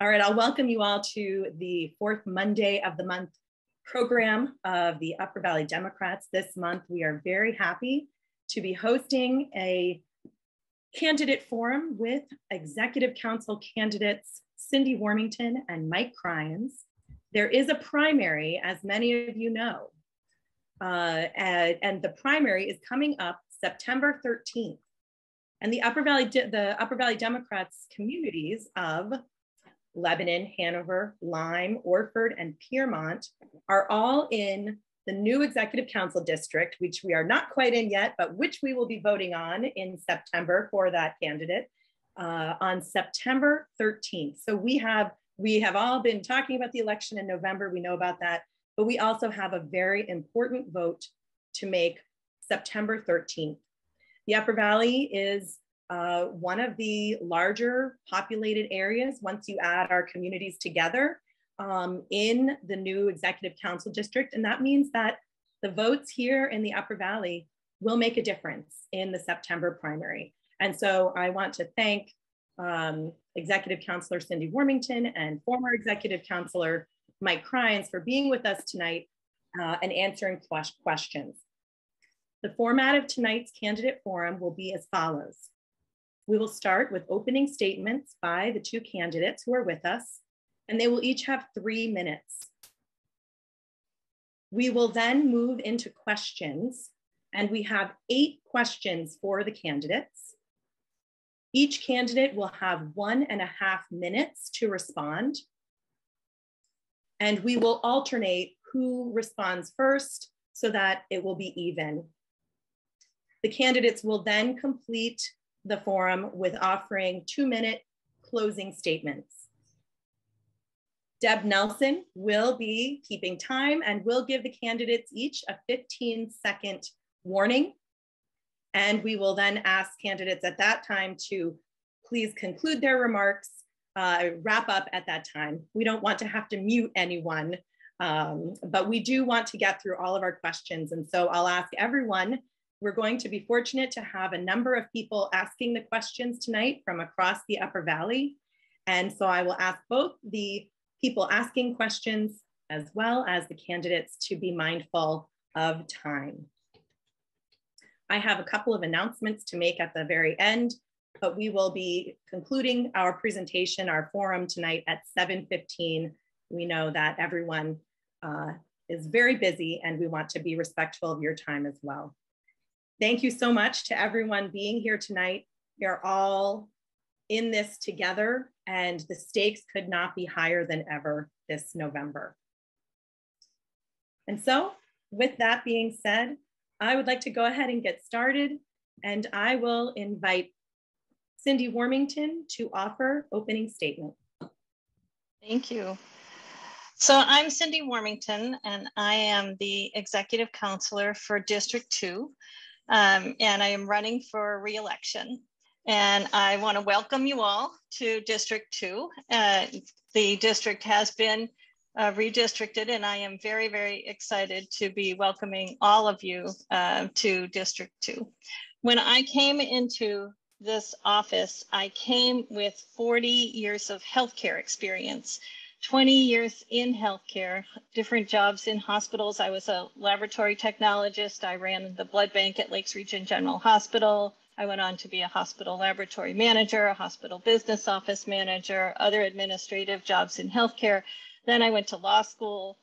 All right, I'll welcome you all to the fourth Monday of the month program of the Upper Valley Democrats. This month, we are very happy to be hosting a candidate forum with Executive Council candidates Cinde Warmington and Mike Cryans. There is a primary, as many of you know, uh, and, and the primary is coming up September 13th. And the Upper Valley, the Upper Valley Democrats communities of Lebanon, Hanover, Lyme, Orford, and Piermont are all in the new executive council district, which we are not quite in yet, but which we will be voting on in September for that candidate uh, on September 13th. So we have we have all been talking about the election in November. We know about that, but we also have a very important vote to make September 13th. The Upper Valley is uh, one of the larger populated areas once you add our communities together um, in the new executive council district. And that means that the votes here in the Upper Valley will make a difference in the September primary. And so I want to thank um, Executive Councilor Cinde Warmington and former Executive Councilor Mike Cryans for being with us tonight uh, and answering questions. The format of tonight's candidate forum will be as follows. We will start with opening statements by the two candidates who are with us, and they will each have three minutes. We will then move into questions, and we have eight questions for the candidates. Each candidate will have one and a half minutes to respond. And we will alternate who responds first so that it will be even. The candidates will then complete the forum with offering two minute closing statements. Deb Nelson will be keeping time and will give the candidates each a 15 second warning. And we will then ask candidates at that time to please conclude their remarks, uh, wrap up at that time. We don't want to have to mute anyone, um, but we do want to get through all of our questions. And so I'll ask everyone we're going to be fortunate to have a number of people asking the questions tonight from across the Upper Valley. And so I will ask both the people asking questions as well as the candidates to be mindful of time. I have a couple of announcements to make at the very end, but we will be concluding our presentation, our forum tonight at 7.15. We know that everyone uh, is very busy and we want to be respectful of your time as well. Thank you so much to everyone being here tonight. We are all in this together and the stakes could not be higher than ever this November. And so with that being said, I would like to go ahead and get started and I will invite Cinde Warmington to offer opening statement. Thank you. So I'm Cinde Warmington and I am the executive councilor for District 2 um, and I am running for reelection. And I want to welcome you all to District 2. Uh, the district has been uh, redistricted, and I am very, very excited to be welcoming all of you uh, to District 2. When I came into this office, I came with 40 years of healthcare experience 20 years in healthcare, different jobs in hospitals. I was a laboratory technologist. I ran the blood bank at Lakes Region General Hospital. I went on to be a hospital laboratory manager, a hospital business office manager, other administrative jobs in healthcare. Then I went to law school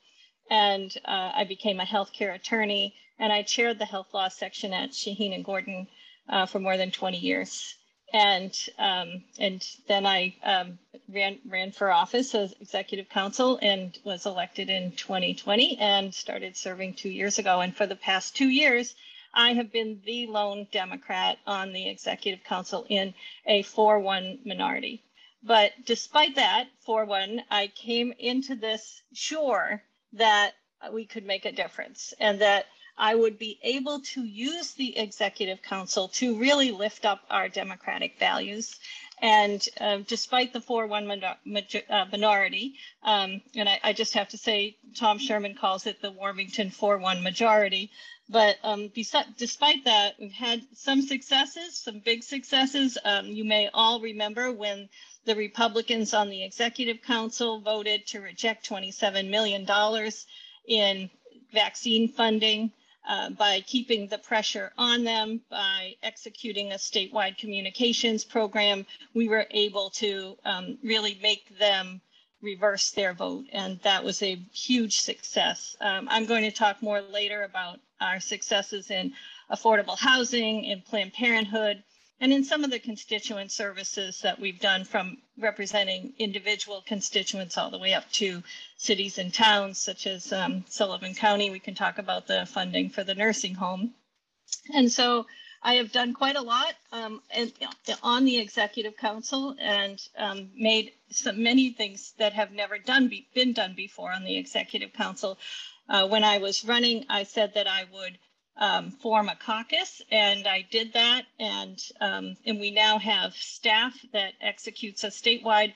and uh, I became a healthcare attorney and I chaired the health law section at Shaheen and Gordon uh, for more than 20 years and um, and then I um, ran ran for office as executive council and was elected in 2020 and started serving two years ago. And for the past two years, I have been the lone Democrat on the executive council in a 4-1 minority. But despite that 4-1, I came into this sure that we could make a difference and that I would be able to use the executive council to really lift up our democratic values And uh, despite the 4-1 uh, minority, um, and I, I, just have to say, Tom Sherman calls it the Warmington 4-1 majority. But um, despite that, we've had some successes, some big successes. Um, you may all remember when the Republicans on the Executive Council voted to reject $27 million in vaccine funding uh, by keeping the pressure on them, by executing a statewide communications program, we were able to um, really make them reverse their vote. And that was a huge success. Um, I'm going to talk more later about our successes in affordable housing, in Planned Parenthood, and in some of the constituent services that we've done from representing individual constituents all the way up to cities and towns such as um, Sullivan County, we can talk about the funding for the nursing home. And so I have done quite a lot um, and, on the executive council and um, made some many things that have never done be, been done before on the executive council. Uh, when I was running, I said that I would um, form a caucus, and I did that. And um, and we now have staff that executes a statewide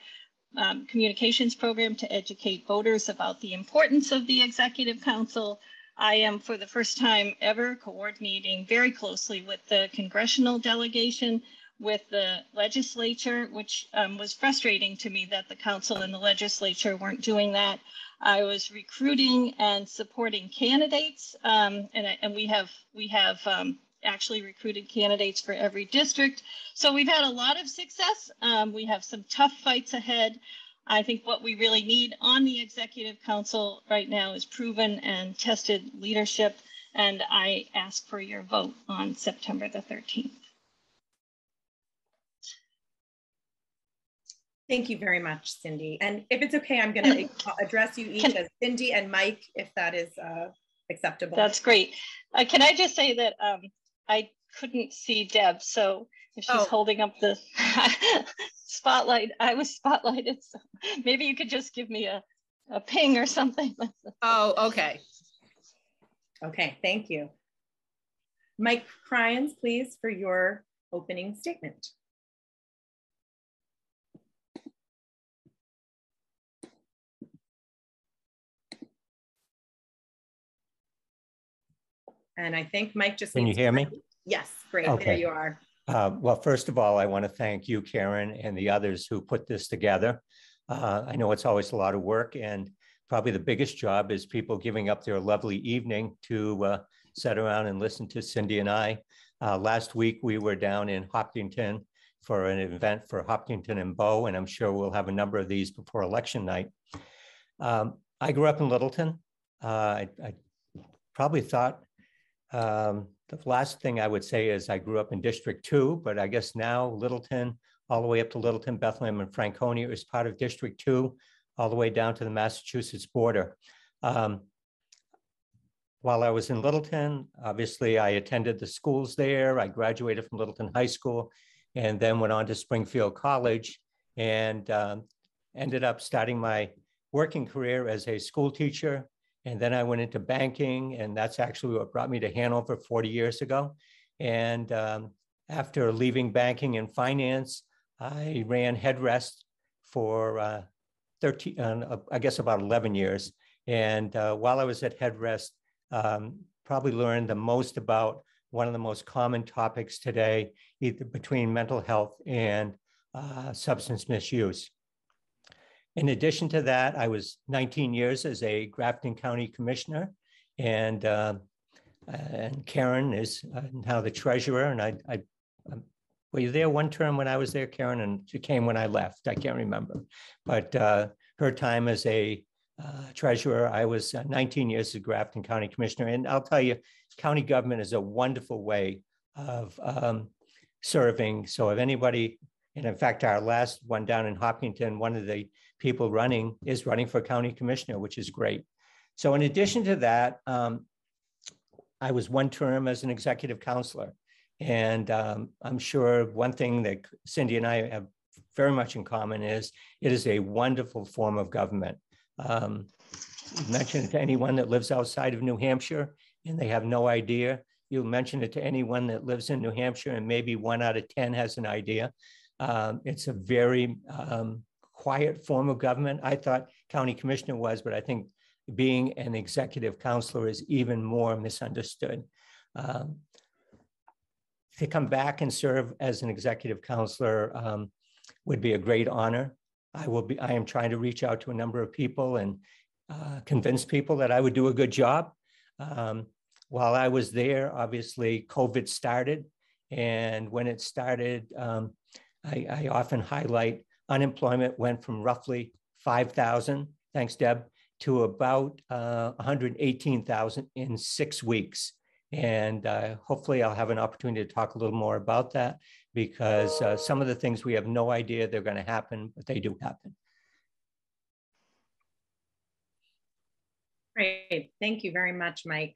um, communications program to educate voters about the importance of the executive council. I am, for the first time ever, coordinating very closely with the congressional delegation, with the legislature, which um, was frustrating to me that the council and the legislature weren't doing that. I was recruiting and supporting candidates, um, and, and we have we have um, actually recruited candidates for every district. So we've had a lot of success. Um, we have some tough fights ahead. I think what we really need on the executive council right now is proven and tested leadership. And I ask for your vote on September the 13th. Thank you very much, Cinde. And if it's okay, I'm going to address you each can, as Cinde and Mike, if that is uh, acceptable. That's great. Uh, can I just say that um, I couldn't see Deb, so if she's oh. holding up the spotlight, I was spotlighted. So maybe you could just give me a, a ping or something. oh, okay. Okay, thank you. Mike Cryans, please, for your opening statement. And I think Mike just Can you hear me? Yes, great. Okay. There you are. Uh, well, first of all, I want to thank you, Karen, and the others who put this together. Uh, I know it's always a lot of work, and probably the biggest job is people giving up their lovely evening to uh, sit around and listen to Cinde and I. Uh, last week, we were down in Hopkinton for an event for Hopkinton and Bow, and I'm sure we'll have a number of these before election night. Um, I grew up in Littleton. Uh, I, I probably thought um, the last thing I would say is I grew up in District 2, but I guess now Littleton, all the way up to Littleton, Bethlehem, and Franconia is part of District 2, all the way down to the Massachusetts border. Um, while I was in Littleton, obviously I attended the schools there. I graduated from Littleton High School and then went on to Springfield College and um, ended up starting my working career as a school teacher and then I went into banking, and that's actually what brought me to Hanover 40 years ago. And um, after leaving banking and finance, I ran Headrest for uh, 13, uh, I guess about 11 years. And uh, while I was at Headrest, um, probably learned the most about one of the most common topics today, either between mental health and uh, substance misuse. In addition to that, I was 19 years as a Grafton County Commissioner, and uh, and Karen is uh, now the treasurer. And I, I, um, were you there one term when I was there, Karen? And she came when I left. I can't remember, but uh, her time as a uh, treasurer, I was uh, 19 years as Grafton County Commissioner, and I'll tell you, county government is a wonderful way of um, serving. So if anybody, and in fact, our last one down in Hopkinton, one of the people running is running for county commissioner, which is great. So in addition to that, um, I was one term as an executive councilor. And um, I'm sure one thing that Cinde and I have very much in common is it is a wonderful form of government. Um, mention it to anyone that lives outside of New Hampshire and they have no idea. You mention it to anyone that lives in New Hampshire and maybe one out of 10 has an idea. Um, it's a very um, quiet form of government. I thought county commissioner was, but I think being an executive councilor is even more misunderstood. Um, to come back and serve as an executive councilor um, would be a great honor. I will be. I am trying to reach out to a number of people and uh, convince people that I would do a good job. Um, while I was there, obviously COVID started, and when it started, um, I, I, often highlight unemployment went from roughly 5,000, thanks Deb, to about uh, 118,000 in six weeks. And uh, hopefully I'll have an opportunity to talk a little more about that because uh, some of the things we have no idea they're going to happen, but they do happen. Great. Thank you very much, Mike.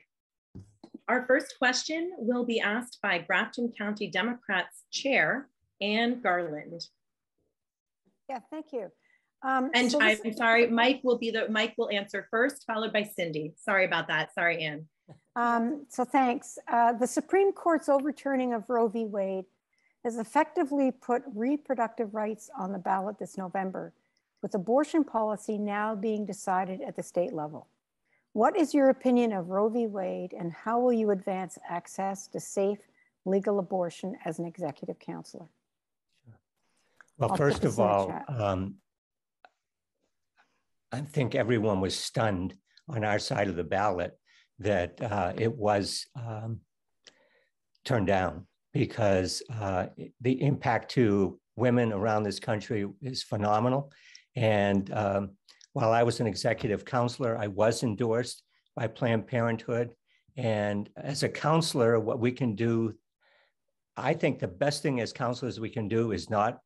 Our first question will be asked by Grafton County Democrats Chair Anne Garland. Yeah, thank you. Um, and so I'm sorry, Mike will be the Mike will answer first, followed by Cinde. Sorry about that. Sorry, Anne. Um, so thanks. Uh, the Supreme Court's overturning of Roe v. Wade has effectively put reproductive rights on the ballot this November, with abortion policy now being decided at the state level. What is your opinion of Roe v. Wade and how will you advance access to safe legal abortion as an executive councilor? Well, I'll first of all, um, I think everyone was stunned on our side of the ballot that uh, it was um, turned down because uh, the impact to women around this country is phenomenal. And um, while I was an executive councilor, I was endorsed by Planned Parenthood. And as a councilor, what we can do, I think the best thing as councilors we can do is not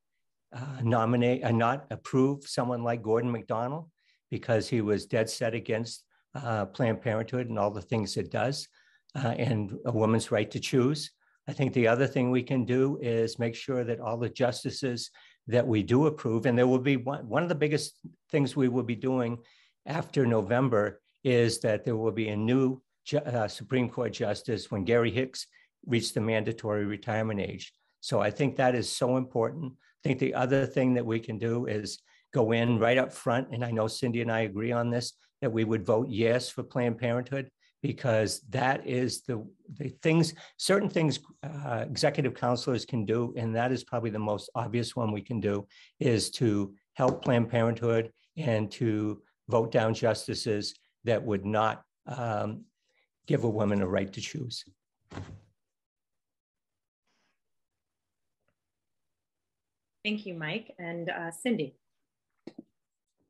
uh, nominate and uh, not approve someone like Gordon MacDonald because he was dead set against uh, Planned Parenthood and all the things it does uh, and a woman's right to choose. I think the other thing we can do is make sure that all the justices that we do approve, and there will be one, one of the biggest things we will be doing after November is that there will be a new uh, Supreme Court justice when Gary Hicks reached the mandatory retirement age. So I think that is so important. Think the other thing that we can do is go in right up front, and I know Cinde and I agree on this, that we would vote yes for Planned Parenthood because that is the, the things, certain things uh, executive councilors can do, and that is probably the most obvious one we can do, is to help Planned Parenthood and to vote down justices that would not um, give a woman a right to choose. Thank you, Mike. And uh, Cinde.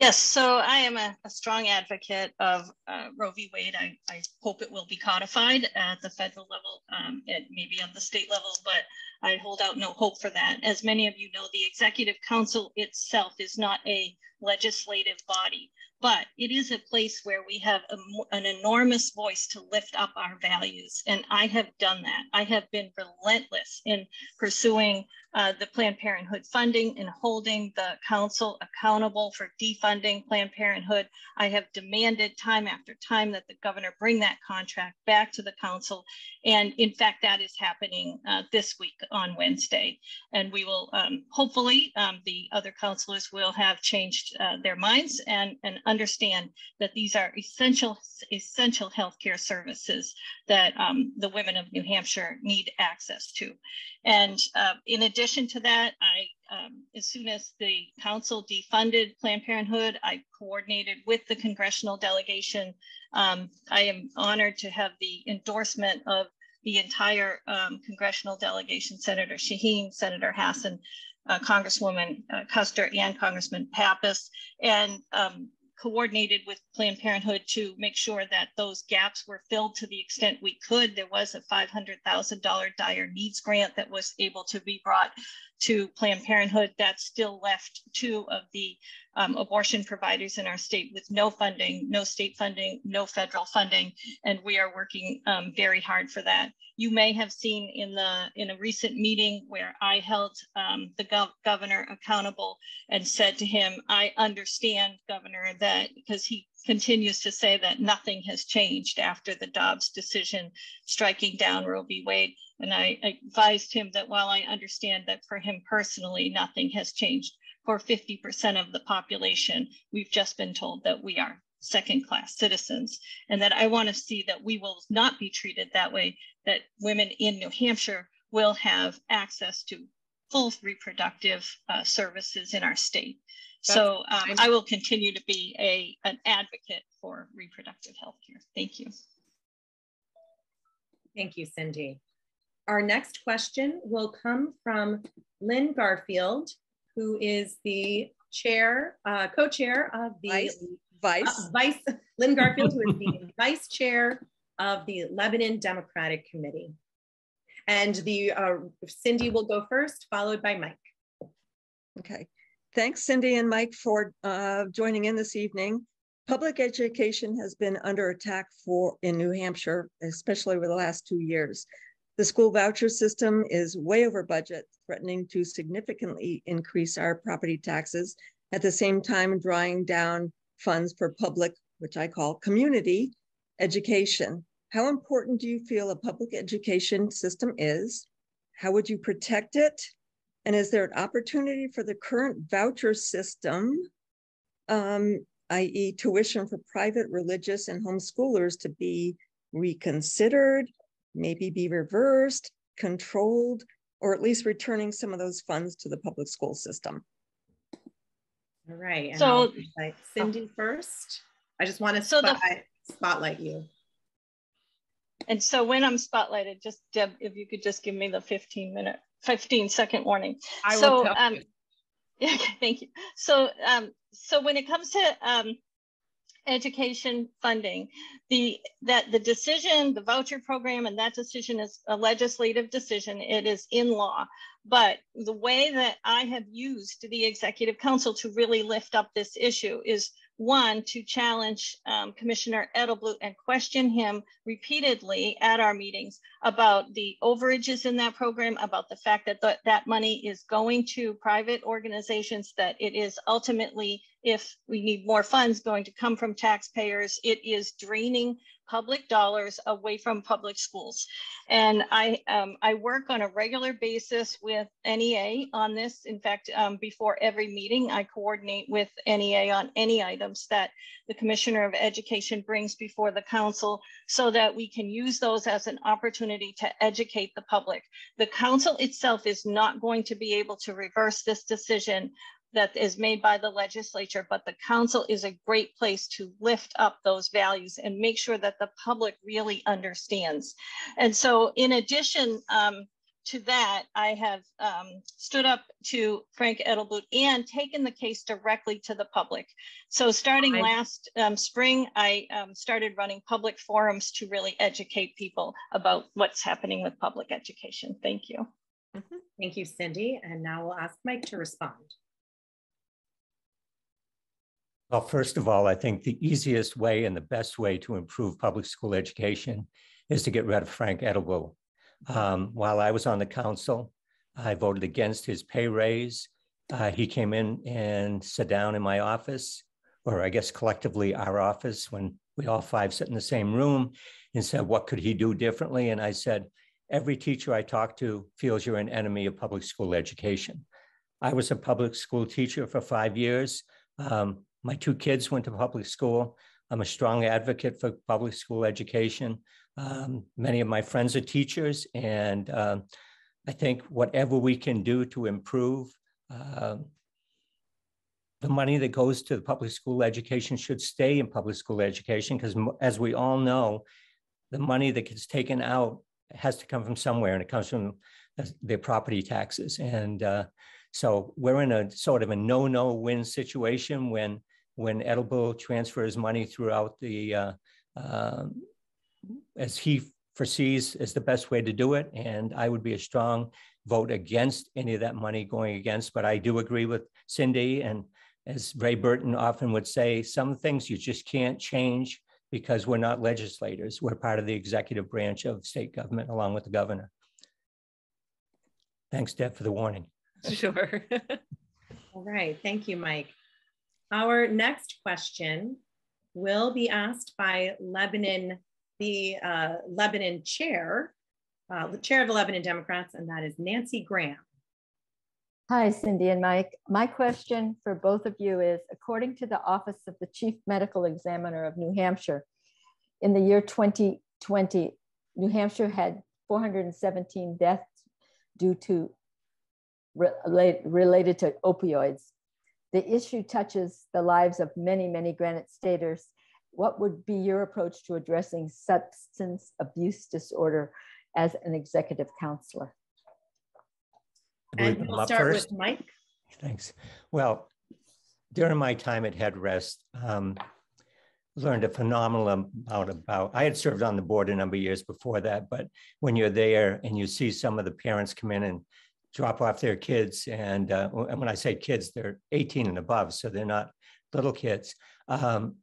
Yes, so I am a, a strong advocate of uh, Roe v. Wade. I, I, hope it will be codified at the federal level, um, and maybe at the state level, but I hold out no hope for that. As many of you know, the Executive Council itself is not a legislative body but it is a place where we have a, an enormous voice to lift up our values. And I have done that. I have been relentless in pursuing uh, the Planned Parenthood funding and holding the council accountable for defunding Planned Parenthood. I have demanded time after time that the governor bring that contract back to the council. And in fact, that is happening uh, this week on Wednesday. And we will um, hopefully, um, the other councilors will have changed uh, their minds and, and understand that these are essential, essential healthcare services that um, the women of New Hampshire need access to. And uh, in addition to that, I um, as soon as the council defunded Planned Parenthood, I coordinated with the congressional delegation. Um, I am honored to have the endorsement of the entire um, congressional delegation, Senator Shaheen, Senator Hassan, uh, Congresswoman uh, Kuster, and Congressman Pappas. And um, coordinated with Planned Parenthood to make sure that those gaps were filled to the extent we could. There was a $500,000 dire needs grant that was able to be brought to Planned Parenthood. That still left two of the um, abortion providers in our state with no funding, no state funding, no federal funding, and we are working um, very hard for that. You may have seen in the in a recent meeting where I held um, the gov governor accountable and said to him, "I understand, Governor, that because he continues to say that nothing has changed after the Dobbs decision striking down Roe v. Wade. And I advised him that while I understand that for him personally, nothing has changed, for 50% of the population, we've just been told that we are second class citizens and that I want to see that we will not be treated that way, that women in New Hampshire will have access to full reproductive uh, services in our state. That's so um, I will continue to be a, an advocate for reproductive health care. Thank you. Thank you, Cinde. Our next question will come from Lynn Garfield, who is the chair, uh, co-chair of the Vice, Vice. Uh, Vice Lynn Garfield, who is the vice chair of the Lebanon Democratic Committee. And the uh, Cinde will go first, followed by Mike. Okay. Thanks, Cinde and Mike, for uh, joining in this evening. Public education has been under attack for in New Hampshire, especially over the last two years. The school voucher system is way over budget, threatening to significantly increase our property taxes, at the same time drawing down funds for public, which I call community education. How important do you feel a public education system is? How would you protect it? And is there an opportunity for the current voucher system, um, i.e., tuition for private, religious, and homeschoolers to be reconsidered, maybe be reversed, controlled, or at least returning some of those funds to the public school system? All right. And so, Cinde first. I just want to so spot, the, spotlight you. And so when I'm spotlighted, just Deb, if you could just give me the 15 minute, 15 second warning. I so, will tell um, you. Yeah, thank you. So, um, so when it comes to um, education funding, the that the decision, the voucher program, and that decision is a legislative decision. It is in law. But the way that I have used the executive council to really lift up this issue is one, to challenge um, Commissioner Edelblut and question him repeatedly at our meetings about the overages in that program, about the fact that that money is going to private organizations, that it is ultimately, if we need more funds, going to come from taxpayers. It is draining public dollars away from public schools. And I, um, I work on a regular basis with NEA on this. In fact, um, before every meeting, I coordinate with NEA on any items that the Commissioner of Education brings before the council so that we can use those as an opportunity to educate the public. The council itself is not going to be able to reverse this decision that is made by the legislature, but the council is a great place to lift up those values and make sure that the public really understands. And so in addition um, to that, I have um, stood up to Frank Edelblut and taken the case directly to the public. So starting last um, spring, I um, started running public forums to really educate people about what's happening with public education. Thank you. Mm -hmm. Thank you, Cinde. And now we'll ask Mike to respond. Well, first of all, I think the easiest way and the best way to improve public school education is to get rid of Frank Edelblut. Um, while I was on the council, I voted against his pay raise. Uh, he came in and sat down in my office, or I guess collectively our office, when we all five sit in the same room, and said, What could he do differently? And I said, Every teacher I talk to feels you're an enemy of public school education. I was a public school teacher for five years. Um, my two kids went to public school. I'm a strong advocate for public school education. Um, many of my friends are teachers, and uh, I think whatever we can do to improve uh, the money that goes to the public school education should stay in public school education because, as we all know, the money that gets taken out has to come from somewhere, and it comes from their property taxes. And uh, so we're in a sort of a no-no-win situation when when Edelblut transfers money throughout the, uh, uh, as he foresees is the best way to do it. And I would be a strong vote against any of that money going against, but I do agree with Cinde. And as Ray Burton often would say, some things you just can't change because we're not legislators. We're part of the executive branch of state government along with the governor. Thanks, Deb, for the warning. Sure. All right. Thank you, Mike. Our next question will be asked by Lebanon, the uh, Lebanon chair, uh, the chair of the Lebanon Democrats, and that is Nancy Graham. Hi, Cinde and Mike. My question for both of you is, according to the Office of the Chief Medical Examiner of New Hampshire, in the year 2020, New Hampshire had 417 deaths due to related to opioids. The issue touches the lives of many, many Granite Staters. What would be your approach to addressing substance abuse disorder as an executive councilor? And we'll start first? with Mike. Thanks. Well, during my time at Headrest, um, learned a phenomenal amount about, I had served on the board a number of years before that, but when you're there and you see some of the parents come in and drop off their kids, and, uh, and when I say kids, they're 18 and above, so they're not little kids. Um,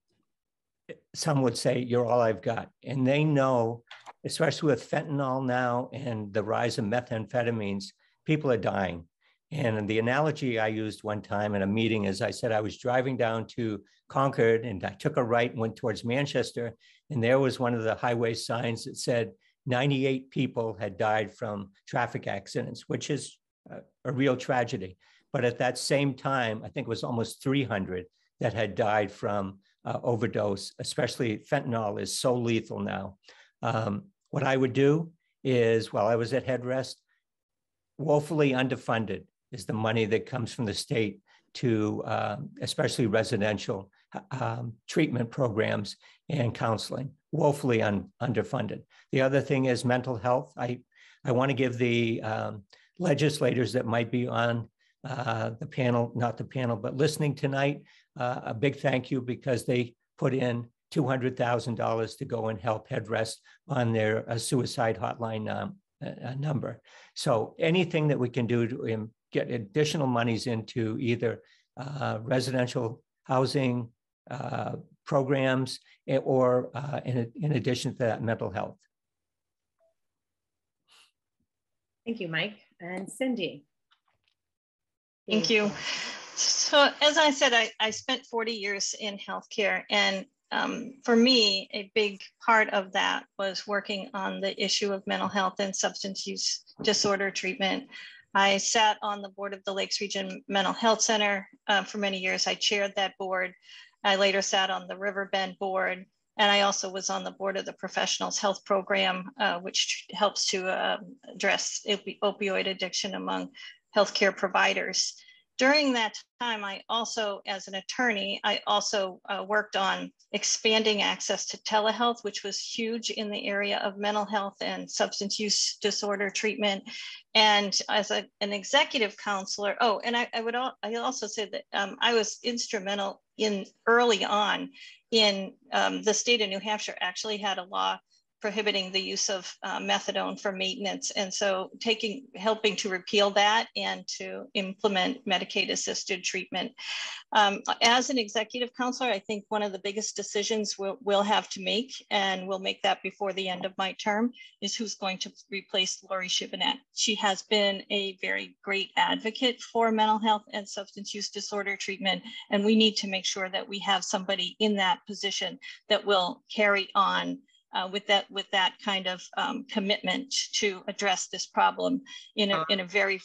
some would say, You're all I've got. And they know, especially with fentanyl now and the rise of methamphetamines, people are dying. And the analogy I used one time in a meeting is I said I was driving down to Concord and I took a right and went towards Manchester. And there was one of the highway signs that said 98 people had died from traffic accidents, which is a, real tragedy. But at that same time, I think it was almost 300 that had died from uh, overdose, especially fentanyl is so lethal now. Um, what I would do is while I was at headrest, woefully underfunded is the money that comes from the state to uh, especially residential um, treatment programs and counseling, woefully un- underfunded. The other thing is mental health. I, I want to give the um, legislators that might be on uh, the panel, not the panel, but listening tonight, uh, a big thank you because they put in $200,000 to go and help Headrest on their uh, suicide hotline um, number. So anything that we can do to um, get additional monies into either uh, residential housing uh, programs eh, or uh, in, in addition to that, mental health. Thank you, Mike. And Cinde. Thank you. So as I said, I, I spent 40 years in healthcare and um, for me, a big part of that was working on the issue of mental health and substance use disorder treatment. I sat on the board of the Lakes Region Mental Health Center uh, for many years. I chaired that board. I later sat on the Riverbend board, and I also was on the board of the Professionals Health Program, uh, which helps to uh, address opioid addiction among healthcare providers during that time, I also, as an attorney, I also uh, worked on expanding access to telehealth, which was huge in the area of mental health and substance use disorder treatment. And as a, an executive councilor, oh, and I, I would al I also say that um, I was instrumental in early on in um, the state of New Hampshire actually had a law prohibiting the use of uh, methadone for maintenance. And so taking, helping to repeal that and to implement Medicaid assisted treatment. Um, as an executive councilor, I think one of the biggest decisions we'll, we'll have to make, and we'll make that before the end of my term, is who's going to replace Lori Shibinette. She has been a very great advocate for mental health and substance use disorder treatment. And we need to make sure that we have somebody in that position that will carry on uh, with that with that kind of um, commitment to address this problem in a, in a very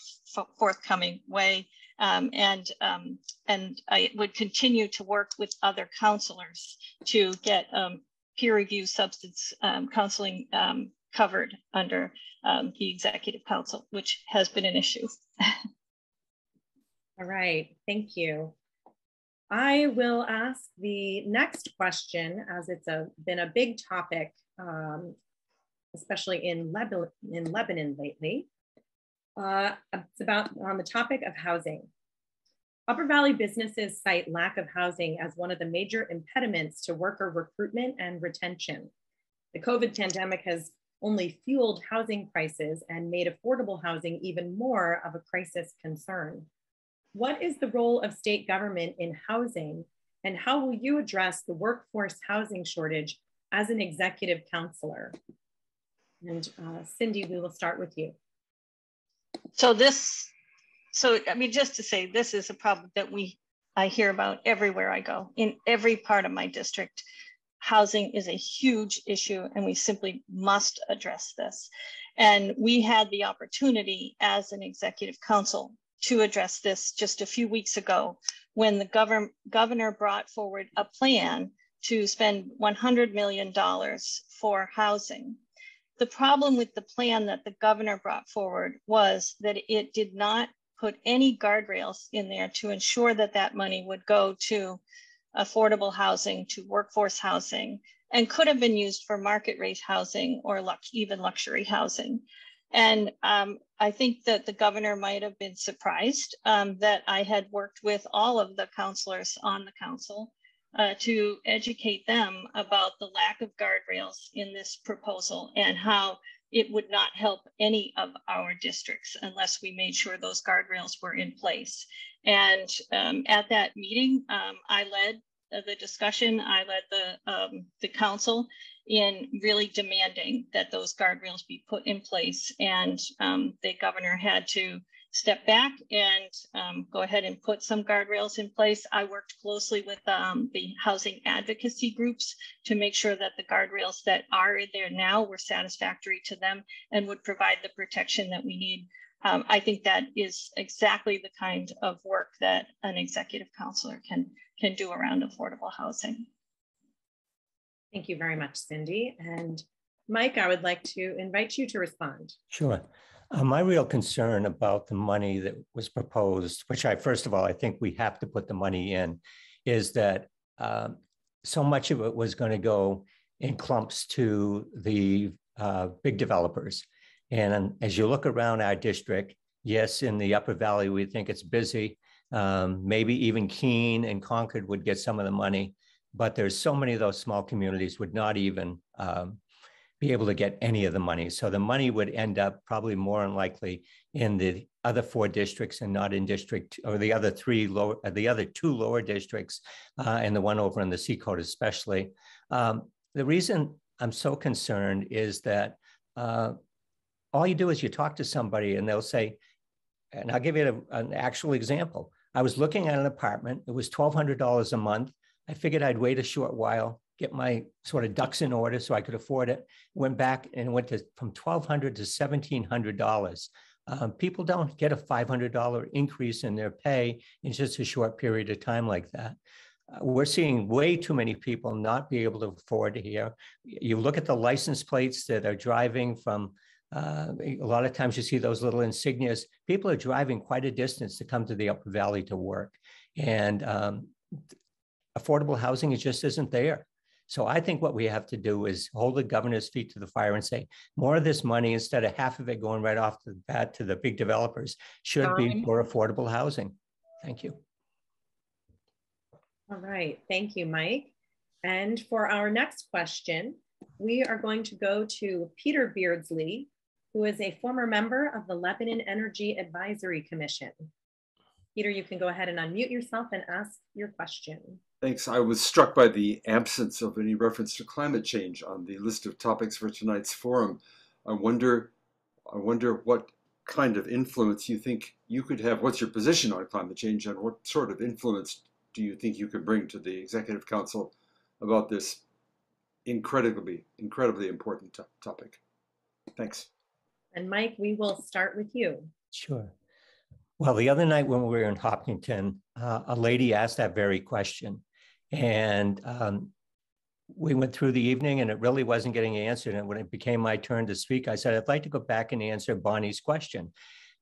forthcoming way. Um, and um, and I would continue to work with other councilors to get um, peer review substance um, counseling um, covered under the executive council, which has been an issue. All right, thank you. I will ask the next question as it's a, been a big topic, um, especially in, Leb in Lebanon lately. Uh, it's about on the topic of housing. Upper Valley businesses cite lack of housing as one of the major impediments to worker recruitment and retention. The COVID pandemic has only fueled housing prices and made affordable housing even more of a crisis concern. What is the role of state government in housing and how will you address the workforce housing shortage as an executive councilor? And uh, Cinde, we will start with you. So this, so I mean, just to say, this is a problem that we I hear about everywhere I go in every part of my district. Housing is a huge issue, and we simply must address this. And we had the opportunity as an executive council to address this just a few weeks ago when the govern governor brought forward a plan to spend $100 million for housing. The problem with the plan that the governor brought forward was that it did not put any guardrails in there to ensure that that money would go to affordable housing, to workforce housing, and could have been used for market rate housing or even luxury housing. And um, I think that the governor might have been surprised um, that I had worked with all of the councilors on the council uh, to educate them about the lack of guardrails in this proposal and how it would not help any of our districts unless we made sure those guardrails were in place. And um, at that meeting, um, I led the discussion, I led the, um, the council in really demanding that those guardrails be put in place. And um, the governor had to step back and um, go ahead and put some guardrails in place. I worked closely with um, the housing advocacy groups to make sure that the guardrails that are there now were satisfactory to them and would provide the protection that we need. Um, I think that is exactly the kind of work that an executive councilor can, can do around affordable housing. Thank you very much, Cinde. And Mike, I would like to invite you to respond. Sure. Uh, my real concern about the money that was proposed, which I, first of all, I think we have to put the money in, is that uh, so much of it was going to go in clumps to the uh, big developers. And as you look around our district, yes, in the Upper Valley, we think it's busy. Um, maybe even Keene and Concord would get some of the money, but there's so many of those small communities would not even um, be able to get any of the money. So the money would end up probably more unlikely in the other four districts and not in district or the other three lower, uh, the other two lower districts uh, and the one over in the Seacoast especially. Um, the reason I'm so concerned is that uh, all you do is you talk to somebody and they'll say, and I'll give you a, an actual example. I was looking at an apartment. It was $1,200 a month. I figured I'd wait a short while get my sort of ducks in order so I could afford it. Went back and went to from 1,200 to seventeen hundred dollars. Um, people don't get a five hundred dollar increase in their pay in just a short period of time like that. Uh, we're seeing way too many people not be able to afford to here. You look at the license plates that are driving from. Uh, a lot of times you see those little insignias. People are driving quite a distance to come to the Upper Valley to work, and um, affordable housing is just isn't there. So I think what we have to do is hold the governor's feet to the fire and say more of this money, instead of half of it going right off the bat to the big developers, should be for affordable housing. Thank you. All right, thank you, Mike. And for our next question, we are going to go to Peter Beardsley, who is a former member of the Lebanon Energy Advisory Commission. Peter, you can go ahead and unmute yourself and ask your question. Thanks. I was struck by the absence of any reference to climate change on the list of topics for tonight's forum. I wonder, I wonder what kind of influence you think you could have. What's your position on climate change, and what sort of influence do you think you could bring to the Executive Council about this incredibly, incredibly important topic? Thanks. And Mike, we will start with you. Sure. Well, the other night when we were in Hopkinton, uh, a lady asked that very question. And um, we went through the evening and it really wasn't getting answered. And when it became my turn to speak, I said, I'd like to go back and answer Bonnie's question.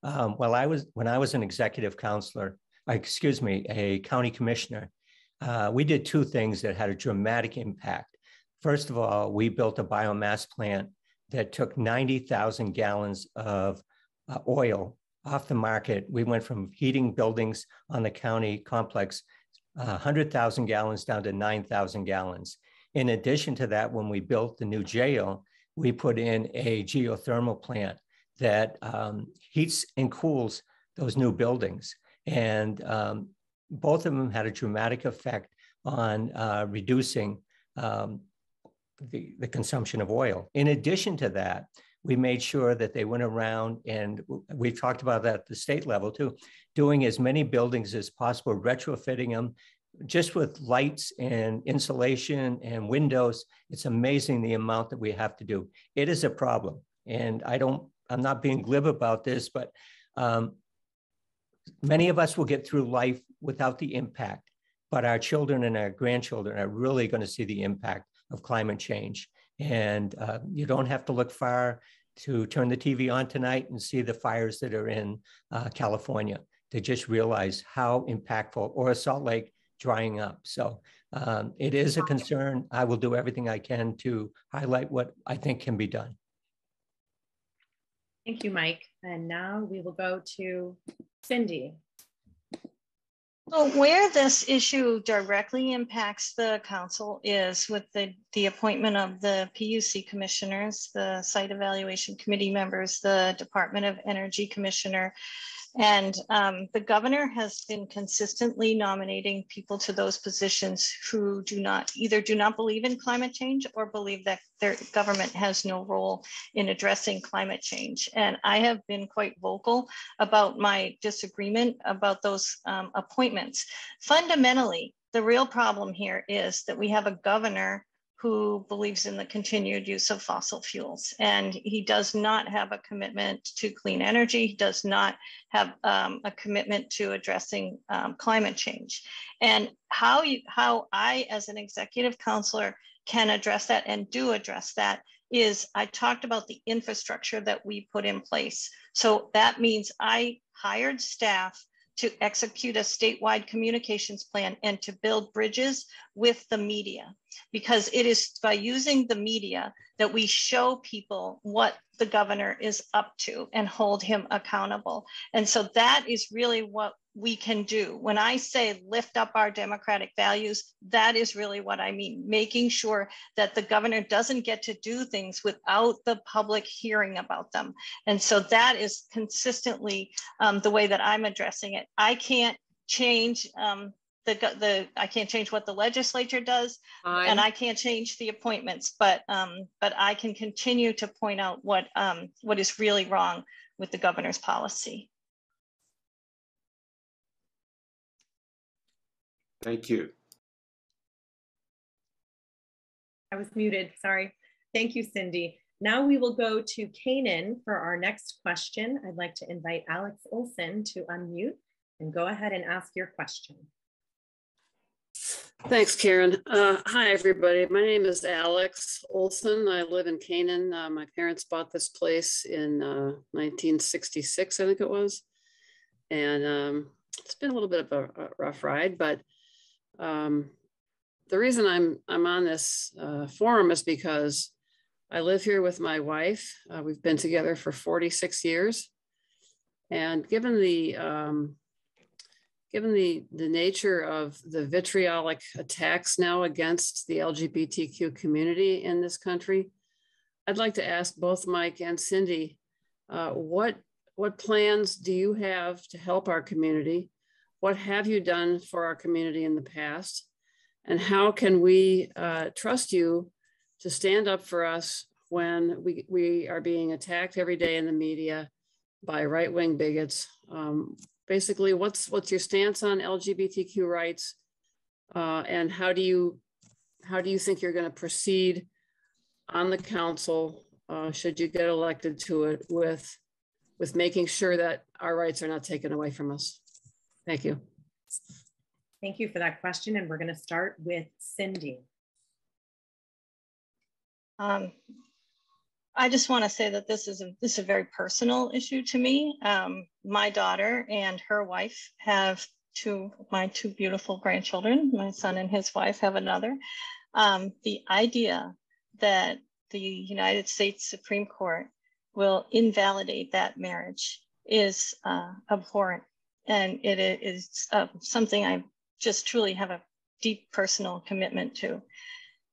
Um, well, I was, when I was an executive counselor, uh, excuse me, a county commissioner, uh, we did two things that had a dramatic impact. First of all, we built a biomass plant that took 90,000 gallons of uh, oil off the market. We went from heating buildings on the county complex, uh, 100,000 gallons down to 9,000 gallons. In addition to that, when we built the new jail, we put in a geothermal plant that um, heats and cools those new buildings. And um, both of them had a dramatic effect on uh, reducing um, the, the consumption of oil. In addition to that, we made sure that they went around and we've talked about that at the state level too, doing as many buildings as possible, retrofitting them just with lights and insulation and windows. It's amazing the amount that we have to do. It is a problem. And I don't, I'm not being glib about this, but um, many of us will get through life without the impact, but our children and our grandchildren are really going to see the impact of climate change. And uh, you don't have to look far to turn the TV on tonight and see the fires that are in uh, California to just realize how impactful, or Salt Lake drying up. So um, it is a concern. I will do everything I can to highlight what I think can be done. Thank you, Mike. And now we will go to Cinde. So where this issue directly impacts the council is with the, the appointment of the PUC commissioners, the site evaluation committee members, the Department of Energy commissioner, and um, the governor has been consistently nominating people to those positions who do not either do not believe in climate change or believe that their government has no role in addressing climate change. And I have been quite vocal about my disagreement about those um, appointments. Fundamentally, the real problem here is that we have a governor who believes in the continued use of fossil fuels. And he does not have a commitment to clean energy, he does not have um, a commitment to addressing um, climate change. And how, you, how I, as an executive councilor, can address that and do address that is I talked about the infrastructure that we put in place. So that means I hired staff to execute a statewide communications plan and to build bridges with the media because it is by using the media that we show people what the governor is up to and hold him accountable. And so that is really what we can do. When I say lift up our democratic values, that is really what I mean, making sure that the governor doesn't get to do things without the public hearing about them. And so that is consistently um, the way that I'm addressing it. I can't change um, the, the I can't change what the legislature does, Fine. and I can't change the appointments. But um, but I can continue to point out what um, what is really wrong with the governor's policy. Thank you. I was muted. Sorry. Thank you, Cinde. Now we will go to Canaan for our next question. I'd like to invite Alex Olson to unmute and go ahead and ask your question. Thanks, Karen. Uh, hi, everybody. My name is Alex Olson. I live in Canaan. Uh, my parents bought this place in uh, 1966, I think it was. And um, it's been a little bit of a, a rough ride, but um, the reason I'm, I'm on this uh, forum is because I live here with my wife. Uh, we've been together for 46 years. And given the um, given the, the nature of the vitriolic attacks now against the LGBTQ community in this country, I'd like to ask both Mike and Cinde, uh, what, what plans do you have to help our community? What have you done for our community in the past? And how can we uh, trust you to stand up for us when we, we are being attacked every day in the media by right-wing bigots? Um, basically what's what's your stance on LGBTQ rights, uh, and how do you how do you think you're going to proceed on the council uh, should you get elected to it with with making sure that our rights are not taken away from us? Thank you. Thank you for that question, and we're going to start with Cinde. Um, I just want to say that this is a this is a very personal issue to me. Um, my daughter and her wife have two my two beautiful grandchildren. My son and his wife have another. Um, the idea that the United States Supreme Court will invalidate that marriage is uh, abhorrent, and it is uh, something I just truly have a deep personal commitment to.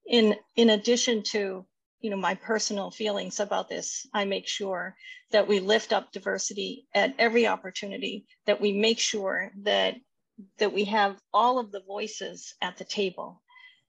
In in addition to you know my personal feelings about this i make sure that we lift up diversity at every opportunity that we make sure that that we have all of the voices at the table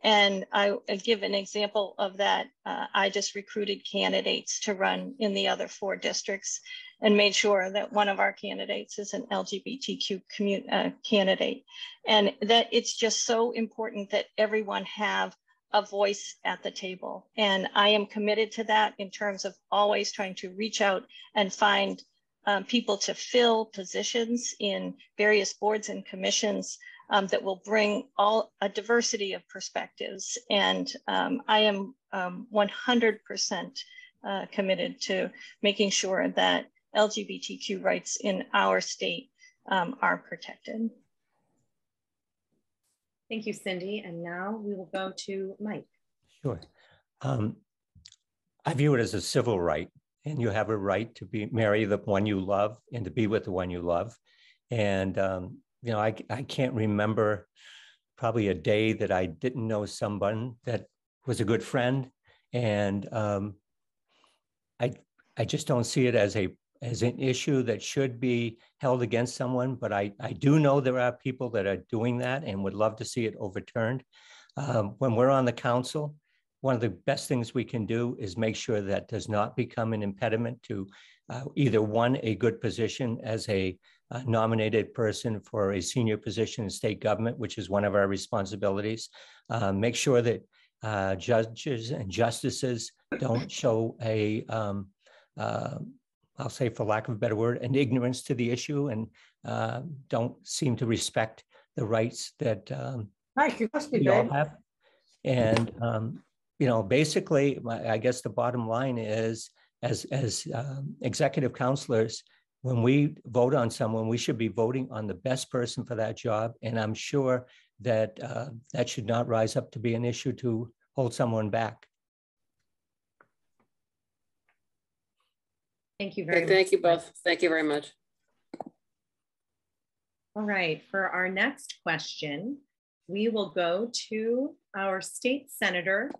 And I I give an example of that. Uh, I just recruited candidates to run in the other four districts and made sure that one of our candidates is an LGBTQ uh, candidate. And that it's just so important that everyone have a voice at the table. And I am committed to that in terms of always trying to reach out and find um, people to fill positions in various boards and commissions um, that will bring all a diversity of perspectives. And um, I am 100% um, uh, committed to making sure that LGBTQ rights in our state um, are protected. Thank you, Cinde. And now we will go to Mike. Sure. Um, I view it as a civil right, and you have a right to be marry the one you love and to be with the one you love. And um, you know, I, I can't remember probably a day that I didn't know someone that was a good friend. And um, I, I just don't see it as a as an issue that should be held against someone, but I, I do know there are people that are doing that and would love to see it overturned. Um, when we're on the council, one of the best things we can do is make sure that does not become an impediment to uh, either one, a good position as a uh, nominated person for a senior position in state government, which is one of our responsibilities. Uh, make sure that uh, judges and justices don't show a, um, uh, I'll say for lack of a better word, an ignorance to the issue and uh, don't seem to respect the rights that um, you must be we all have. And, um, you know, basically, my, I guess the bottom line is as, as um, executive councilors, when we vote on someone, we should be voting on the best person for that job. And I'm sure that uh, that should not rise up to be an issue to hold someone back. Thank you very Okay, much. Thank you both. Thank you very much. All right, for our next question, we will go to our state senator,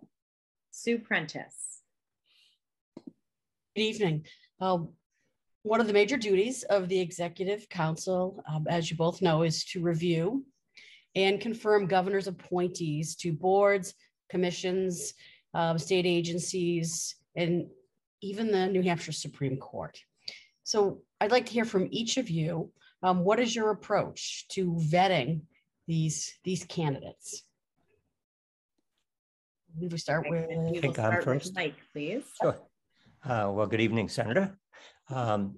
Sue Prentice. Good evening. Um, one of the major duties of the Executive Council, um, as you both know, is to review and confirm governor's appointees to boards, commissions, um, state agencies, and even the New Hampshire Supreme Court. So I'd like to hear from each of you. Um, what is your approach to vetting these, these candidates? We will start with. We will think I'm start with first. Mike, please. Sure. Uh, well, good evening, Senator. Um,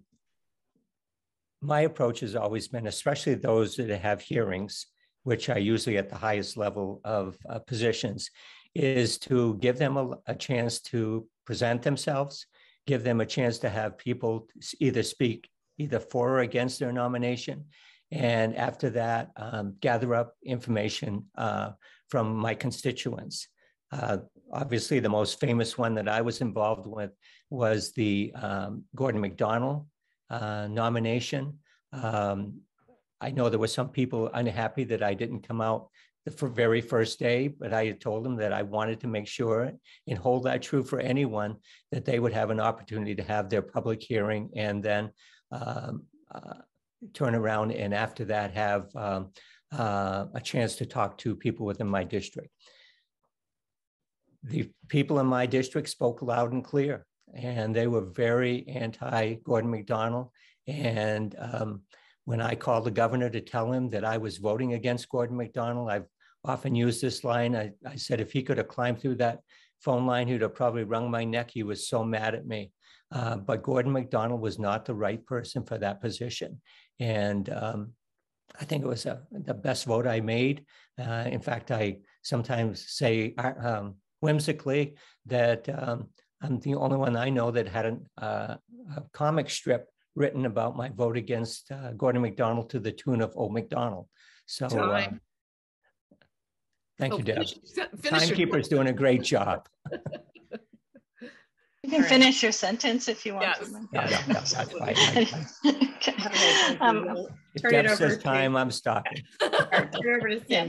my approach has always been, especially those that have hearings, which are usually at the highest level of uh, positions, is to give them a, a chance to present themselves, give them a chance to have people either speak either for or against their nomination. And after that, um, gather up information uh, from my constituents. Uh, obviously, the most famous one that I was involved with was the um, Gordon MacDonald uh, nomination. Um, I know there were some people unhappy that I didn't come out the very first day, but I had told them that I wanted to make sure and hold that true for anyone that they would have an opportunity to have their public hearing and then um, uh, turn around and after that have um, uh, a chance to talk to people within my district. The people in my district spoke loud and clear, and they were very anti Gordon MacDonald. And um, when I called the governor to tell him that I was voting against Gordon MacDonald, I've often used this line. I, I said, if he could have climbed through that phone line, he'd have probably wrung my neck. He was so mad at me. Uh, but Gordon MacDonald was not the right person for that position. And um, I think it was a, the best vote I made. Uh, in fact, I sometimes say uh, um, whimsically that um, I'm the only one I know that had an, uh, a comic strip written about my vote against uh, Gordon MacDonald to the tune of Old MacDonald. So, uh, Time. Thank Oh, you, Deb. finish- finish Timekeeper's doing a great job. You can All right. finish your sentence if you want Yes. to. Yeah, no, no, that's fine. I- I- Okay. All right, thank you. Um, We'll If Turn it Deb over says to- time, I'm stopping. Turn it over to Yeah.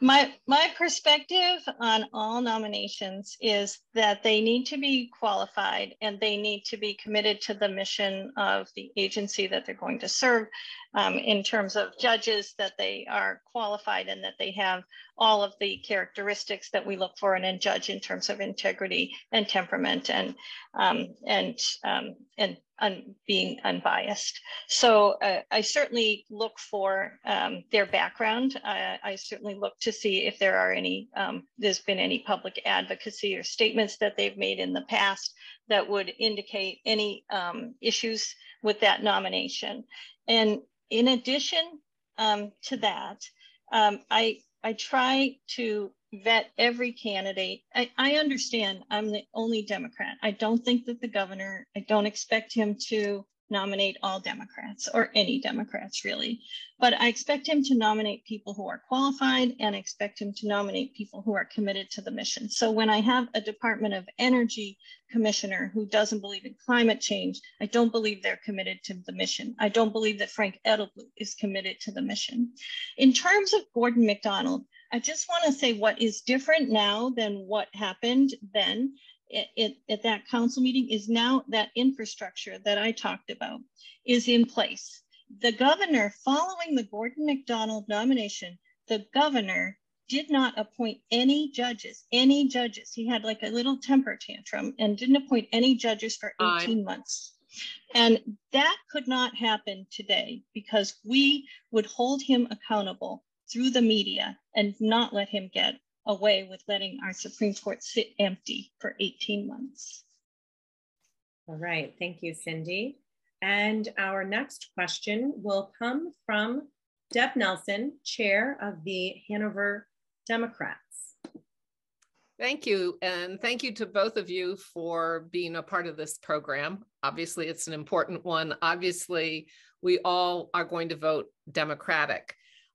My, my perspective on all nominations is that they need to be qualified and they need to be committed to the mission of the agency that they're going to serve um, in terms of judges, that they are qualified and that they have all of the characteristics that we look for in a judge in terms of integrity and temperament and um, and um, and un, being unbiased. So uh, I certainly look for um, their background. I, I, certainly look to see if there are any, um, there's been any public advocacy or statements that they've made in the past that would indicate any um, issues with that nomination. And in addition um, to that, um, I I try to vet every candidate. I, I understand I'm the only Democrat. I don't think that the governor, I don't expect him to nominate all Democrats or any Democrats really, but I expect him to nominate people who are qualified and expect him to nominate people who are committed to the mission. So when I have a Department of Energy commissioner who doesn't believe in climate change, I don't believe they're committed to the mission. I don't believe that Frank Edelblut is committed to the mission. In terms of Gordon MacDonald, I just want to say what is different now than what happened then at, at that council meeting is now that infrastructure that I talked about is in place. The governor, following the Gordon MacDonald nomination, the governor did not appoint any judges, any judges. He had like a little temper tantrum and didn't appoint any judges for 18 months. And that could not happen today because we would hold him accountable through the media and not let him get away with letting our Supreme Court sit empty for 18 months. All right, thank you, Cinde. And our next question will come from Deb Nelson, Chair of the Hanover Democrats. Thank you. And thank you to both of you for being a part of this program. Obviously, it's an important one. Obviously, we all are going to vote Democratic.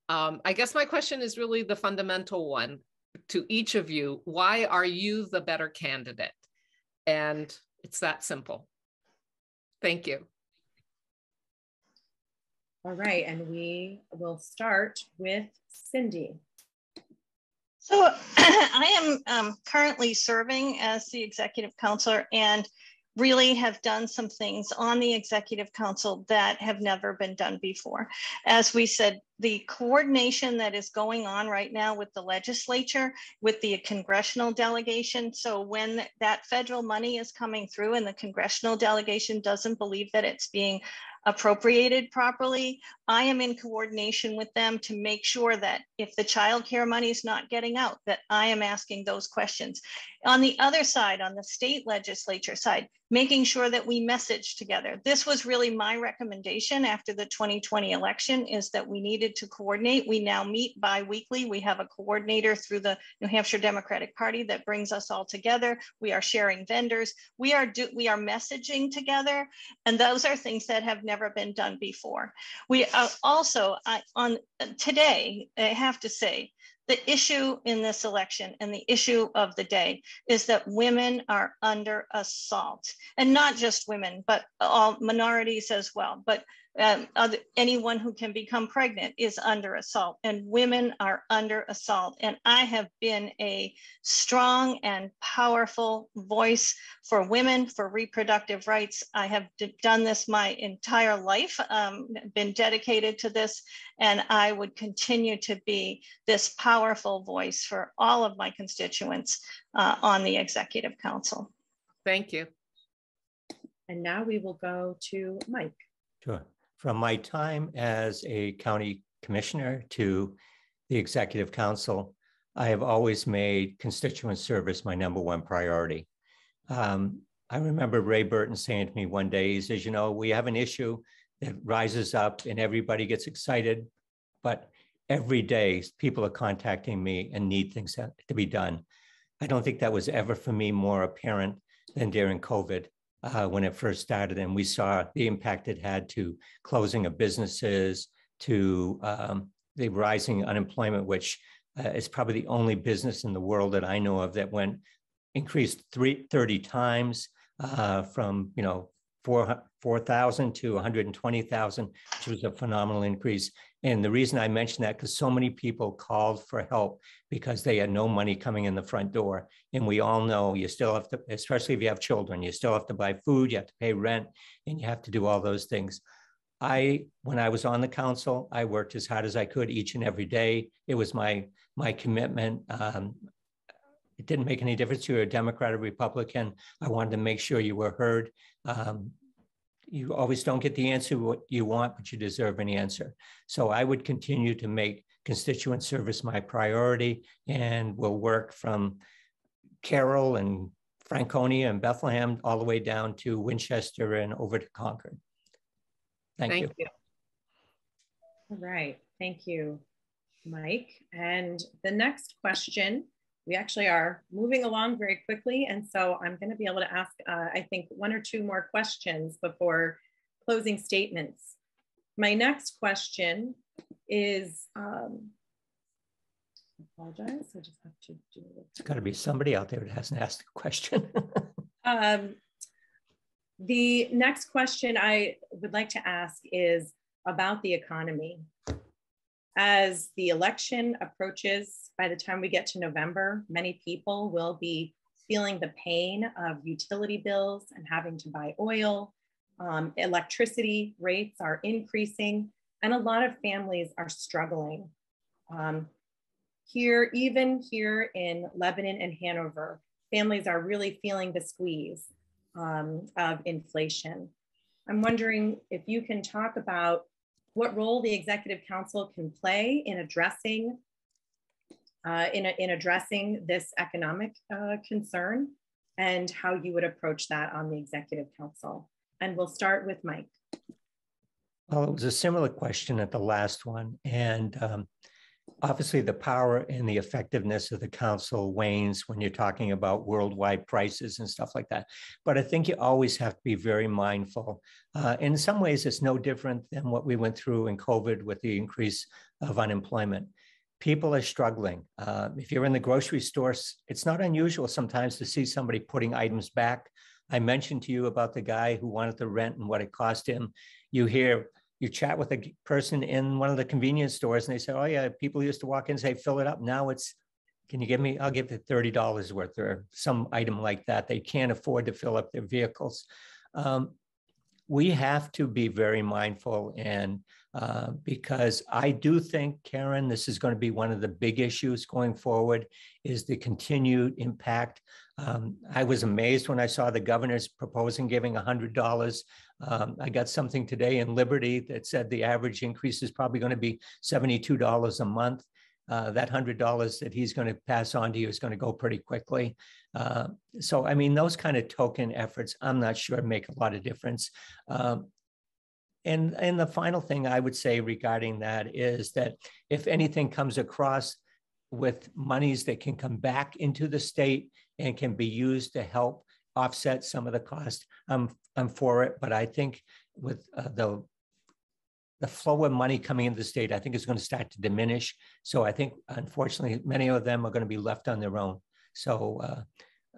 Um, I guess my question is really the fundamental one to each of you. Why are you the better candidate? And it's that simple. Thank you. All right, and we will start with Cinde. So I am um, currently serving as the executive councilor and really have done some things on the executive council that have never been done before. As we said, the coordination that is going on right now with the legislature, with the congressional delegation. So when that federal money is coming through and the congressional delegation doesn't believe that it's being appropriated properly. I am in coordination with them to make sure that if the child care money is not getting out, that I am asking those questions. On the other side, on the state legislature side, making sure that we message together. This was really my recommendation after the 2020 election is that we needed to coordinate. We now meet bi-weekly. We have a coordinator through the New Hampshire Democratic Party that brings us all together. We are sharing vendors. We are do, we are messaging together. And those are things that have never been done before. We uh, also, I, on today, I have to say, the issue in this election and the issue of the day is that women are under assault. And not just women but all minorities as well. But um, other, anyone who can become pregnant is under assault and women are under assault. And I have been a strong and powerful voice for women, for reproductive rights. I have done this my entire life, um, been dedicated to this, and I would continue to be this powerful voice for all of my constituents uh, on the Executive Council. Thank you. And now we will go to Mike. Sure. From my time as a county commissioner to the executive council, I have always made constituent service my number one priority. Um, I remember Ray Burton saying to me one day, he says, you know, we have an issue that rises up and everybody gets excited, but every day people are contacting me and need things to be done. I don't think that was ever for me more apparent than during COVID uh, when it first started, and we saw the impact it had to closing of businesses, to um, the rising unemployment, which uh, is probably the only business in the world that I know of that went increased three, 30 times uh, from you know 4,000 to 120,000, which was a phenomenal increase. And the reason I mention that, because so many people called for help because they had no money coming in the front door. And we all know you still have to, especially if you have children, you still have to buy food, you have to pay rent, and you have to do all those things. I, when I was on the council, I worked as hard as I could each and every day. It was my my commitment. Um, it didn't make any difference You were a Democrat or Republican. I wanted to make sure you were heard. Um, you always don't get the answer what you want, but you deserve an answer. So I would continue to make constituent service my priority and will work from Carroll and Franconia and Bethlehem all the way down to Winchester and over to Concord. Thank, Thank you. you. All right. Thank you, Mike. And the next question, we actually are moving along very quickly. And so I'm going to be able to ask, uh, I think, one or two more questions before closing statements. My next question is, um, I apologize, I just have to do it. It's got to be somebody out there that hasn't asked a question. um, the next question I would like to ask is about the economy. As the election approaches, by the time we get to November, many people will be feeling the pain of utility bills and having to buy oil. Um, electricity rates are increasing, and a lot of families are struggling. Um, here, even here in Lebanon and Hanover, families are really feeling the squeeze um, of inflation. I'm wondering if you can talk about what role the Executive Council can play in addressing uh, in, a, in addressing this economic uh, concern and how you would approach that on the Executive Council. And we'll start with Mike. Well, it was a similar question at the last one. And um, obviously the power and the effectiveness of the council wanes when you're talking about worldwide prices and stuff like that. But I think you always have to be very mindful. Uh, in some ways, it's no different than what we went through in COVID with the increase of unemployment. People are struggling. Uh, if you're in the grocery store, it's not unusual sometimes to see somebody putting items back. I mentioned to you about the guy who wanted the rent and what it cost him. You hear you chat with a person in one of the convenience stores and they say, oh yeah, people used to walk in and say, fill it up. Now it's, can you give me, I'll give you $30 worth or some item like that. They can't afford to fill up their vehicles. Um, we have to be very mindful and uh, because I do think, Karen, this is going to be one of the big issues going forward is the continued impact. Um, I was amazed when I saw the governor's proposing giving $100 um, I got something today in Liberty that said the average increase is probably going to be $72 a month. Uh, that $100 that he's going to pass on to you is going to go pretty quickly. Uh, so, I mean, those kind of token efforts, I'm not sure make a lot of difference. Um, and, and the final thing I would say regarding that is that if anything comes across with monies that can come back into the state and can be used to help offset some of the cost. I'm I'm for it, but I think with uh, the the flow of money coming into the state, I think is going to start to diminish. So I think, unfortunately, many of them are going to be left on their own. So uh,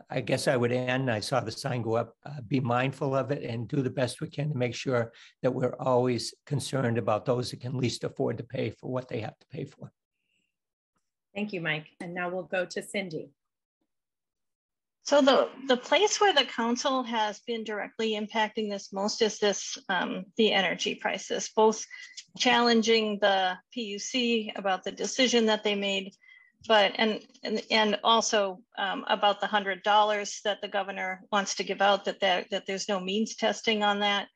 I guess I would end. I saw the sign go up. Uh, be mindful of it and do the best we can to make sure that we're always concerned about those that can least afford to pay for what they have to pay for. Thank you, Mike. And now we'll go to Cinde. So the, the place where the council has been directly impacting this most is this, um, the energy prices, both challenging the PUC about the decision that they made, but, and, and, and also um, about the hundred dollars that the governor wants to give out, that, that, that there's no means testing on that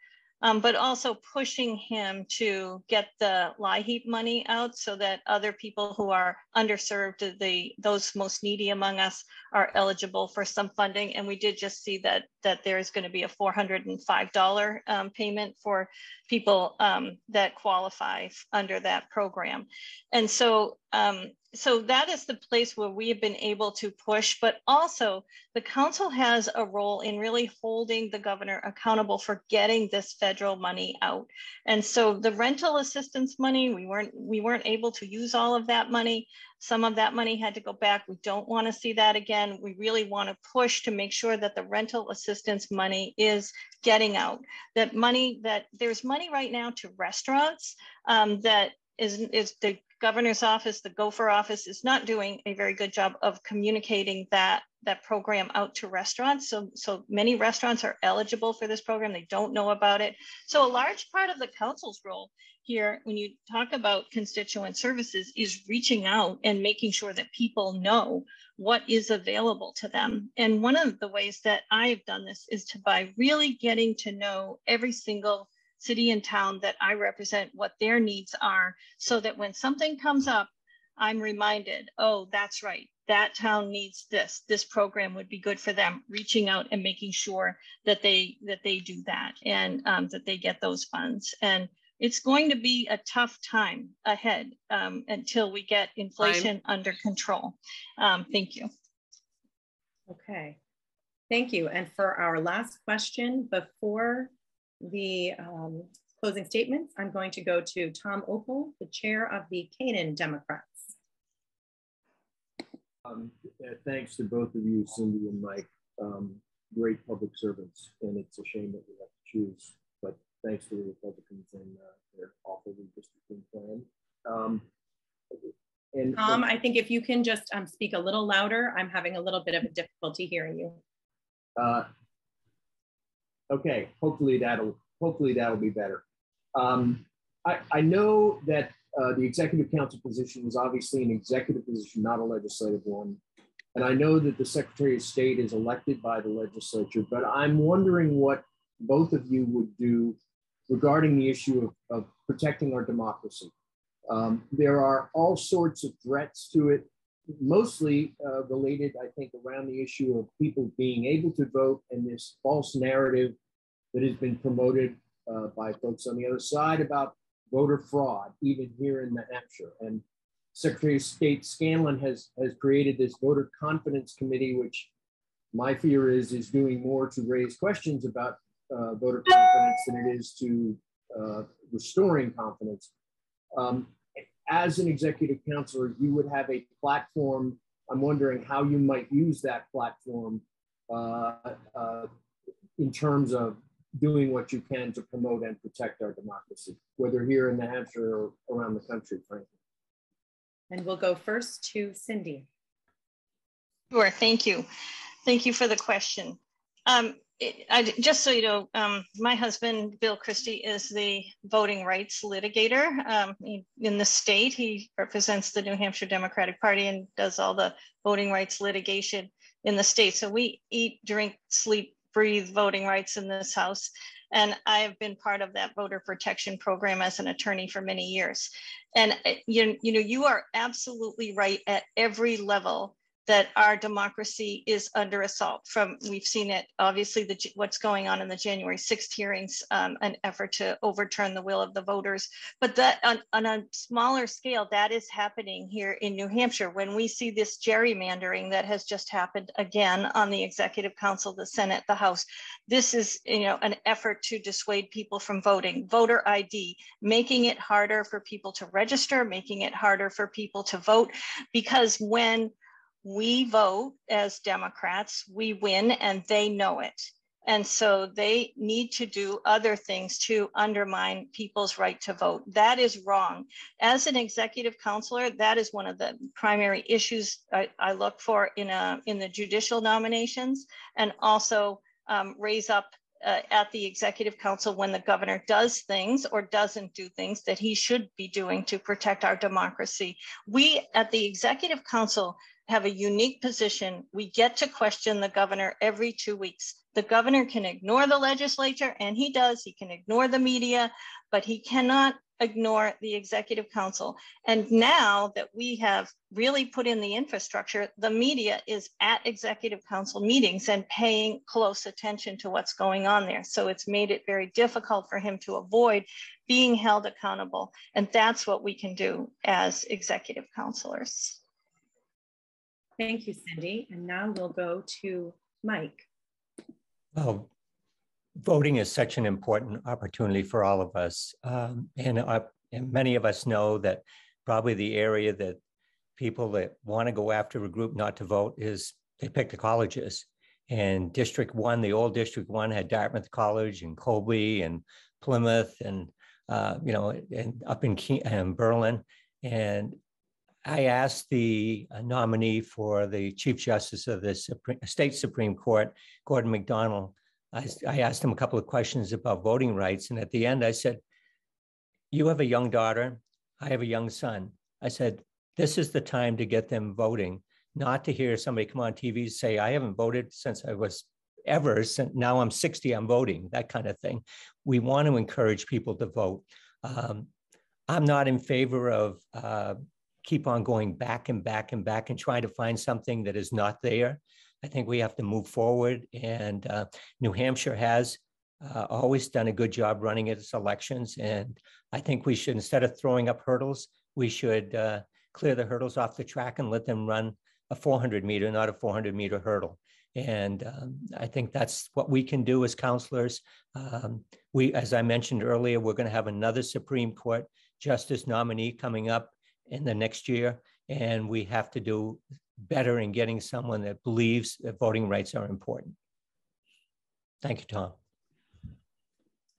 um, but also pushing him to get the LIHEAP money out so that other people who are underserved, the those most needy among us, are eligible for some funding. And we did just see that that there is going to be a $405 um, payment for people um, that qualify under that program. And so um, so that is the place where we have been able to push, but also the council has a role in really holding the governor accountable for getting this federal money out. And so the rental assistance money, we weren't we weren't able to use all of that money. Some of that money had to go back. We don't want to see that again. We really want to push to make sure that the rental assistance money is getting out. That money that there's money right now to restaurants um, that is, is the governor's office, the GOFERR office is not doing a very good job of communicating that that program out to restaurants. So, so many restaurants are eligible for this program. They don't know about it. So a large part of the council's role here, when you talk about constituent services, is reaching out and making sure that people know what is available to them. And one of the ways that I've done this is to by really getting to know every single city and town that I represent, what their needs are, so that when something comes up, I'm reminded, oh, that's right. That town needs this. This program would be good for them. Reaching out and making sure that they that they do that and um, that they get those funds. And it's going to be a tough time ahead um, until we get inflation time. under control. Um, thank you. Okay, thank you. And for our last question before the um, closing statements, I'm going to go to Tom Opel, the chair of the Canaan Democrats. Um, thanks to both of you, Cinde and Mike. Um, great public servants, and it's a shame that we have to choose. But thanks to the Republicans and uh, their awful redistricting plan. Um, and Tom, I think if you can just um, speak a little louder, I'm having a little bit of a difficulty hearing you. Uh, okay, hopefully that'll hopefully that'll be better. Um, I, I know that uh, the executive council position is obviously an executive position, not a legislative one. And I know that the Secretary of State is elected by the legislature, but I'm wondering what both of you would do regarding the issue of, of protecting our democracy. Um, there are all sorts of threats to it, mostly uh, related, I think, around the issue of people being able to vote and this false narrative that has been promoted uh, by folks on the other side about voter fraud, even here in New Hampshire. And Secretary of State Scanlan has, has created this voter confidence committee, which my fear is is doing more to raise questions about uh, voter confidence than it is to uh, restoring confidence. Um, as an executive councilor, you would have a platform. I'm wondering how you might use that platform uh, uh in terms of doing what you can to promote and protect our democracy, whether here in New Hampshire or around the country, frankly. And we'll go first to Cinde. Sure, thank you. Thank you for the question. Um, I, just so you know, um, my husband, Bill Christie, is the voting rights litigator um, he, in the state. He represents the New Hampshire Democratic Party and does all the voting rights litigation in the state. So we eat, drink, sleep, breathe voting rights in this house. And I've been part of that voter protection program as an attorney for many years. And uh, you, you know, you are absolutely right at every level that our democracy is under assault from we've seen it obviously the what's going on in the january 6th hearings um, an effort to overturn the will of the voters. But that on, on, a smaller scale that is happening here in new hampshire. When we see this gerrymandering that has just happened again on the executive council the senate the house this is you know an effort to dissuade people from voting. Voter id making it harder for people to register making it harder for people to vote. Because when we vote as Democrats, we win, and they know it. And so they need to do other things to undermine people's right to vote. That is wrong. As an executive councilor, that is one of the primary issues I, I look for in, a, in the judicial nominations and also um, raise up uh, at the executive council when the governor does things or doesn't do things that he should be doing to protect our democracy. We at the executive council have a unique position. We get to question the governor every two weeks. The governor can ignore the legislature, and he does. He can ignore the media, but he cannot ignore the executive council. And now that we have really put in the infrastructure, the media is at executive council meetings and paying close attention to what's going on there. So it's made it very difficult for him to avoid being held accountable. And that's what we can do as executive councilors. Thank you, Cinde. And now we'll go to Mike. Well, voting is such an important opportunity for all of us. Um, and, uh, and many of us know that probably the area that people that want to go after a group not to vote is they pick the colleges. And District One, the old District One had Dartmouth College and Colby and Plymouth and, uh, you know, and up in, Ke- Berlin. And I asked the uh, nominee for the Chief Justice of the Supreme, State Supreme Court, Gordon MacDonald, I, I asked him a couple of questions about voting rights. And at the end, I said, You have a young daughter. I have a young son. I said, This is the time to get them voting, not to hear somebody come on TV say, I haven't voted since I was ever, since now I'm 60, I'm voting, that kind of thing. We want to encourage people to vote. Um, I'm not in favor of uh, keep on going back and back and back and trying to find something that is not there. I think we have to move forward. And uh, New Hampshire has uh, always done a good job running its elections. And I think we should, instead of throwing up hurdles, we should uh, clear the hurdles off the track and let them run a 400 meter, not a 400 meter hurdle. And um, I think that's what we can do as councilors. Um, we, as I mentioned earlier, we're going to have another Supreme Court justice nominee coming up in the next year, and we have to do better in getting someone that believes that voting rights are important. Thank you, Tom.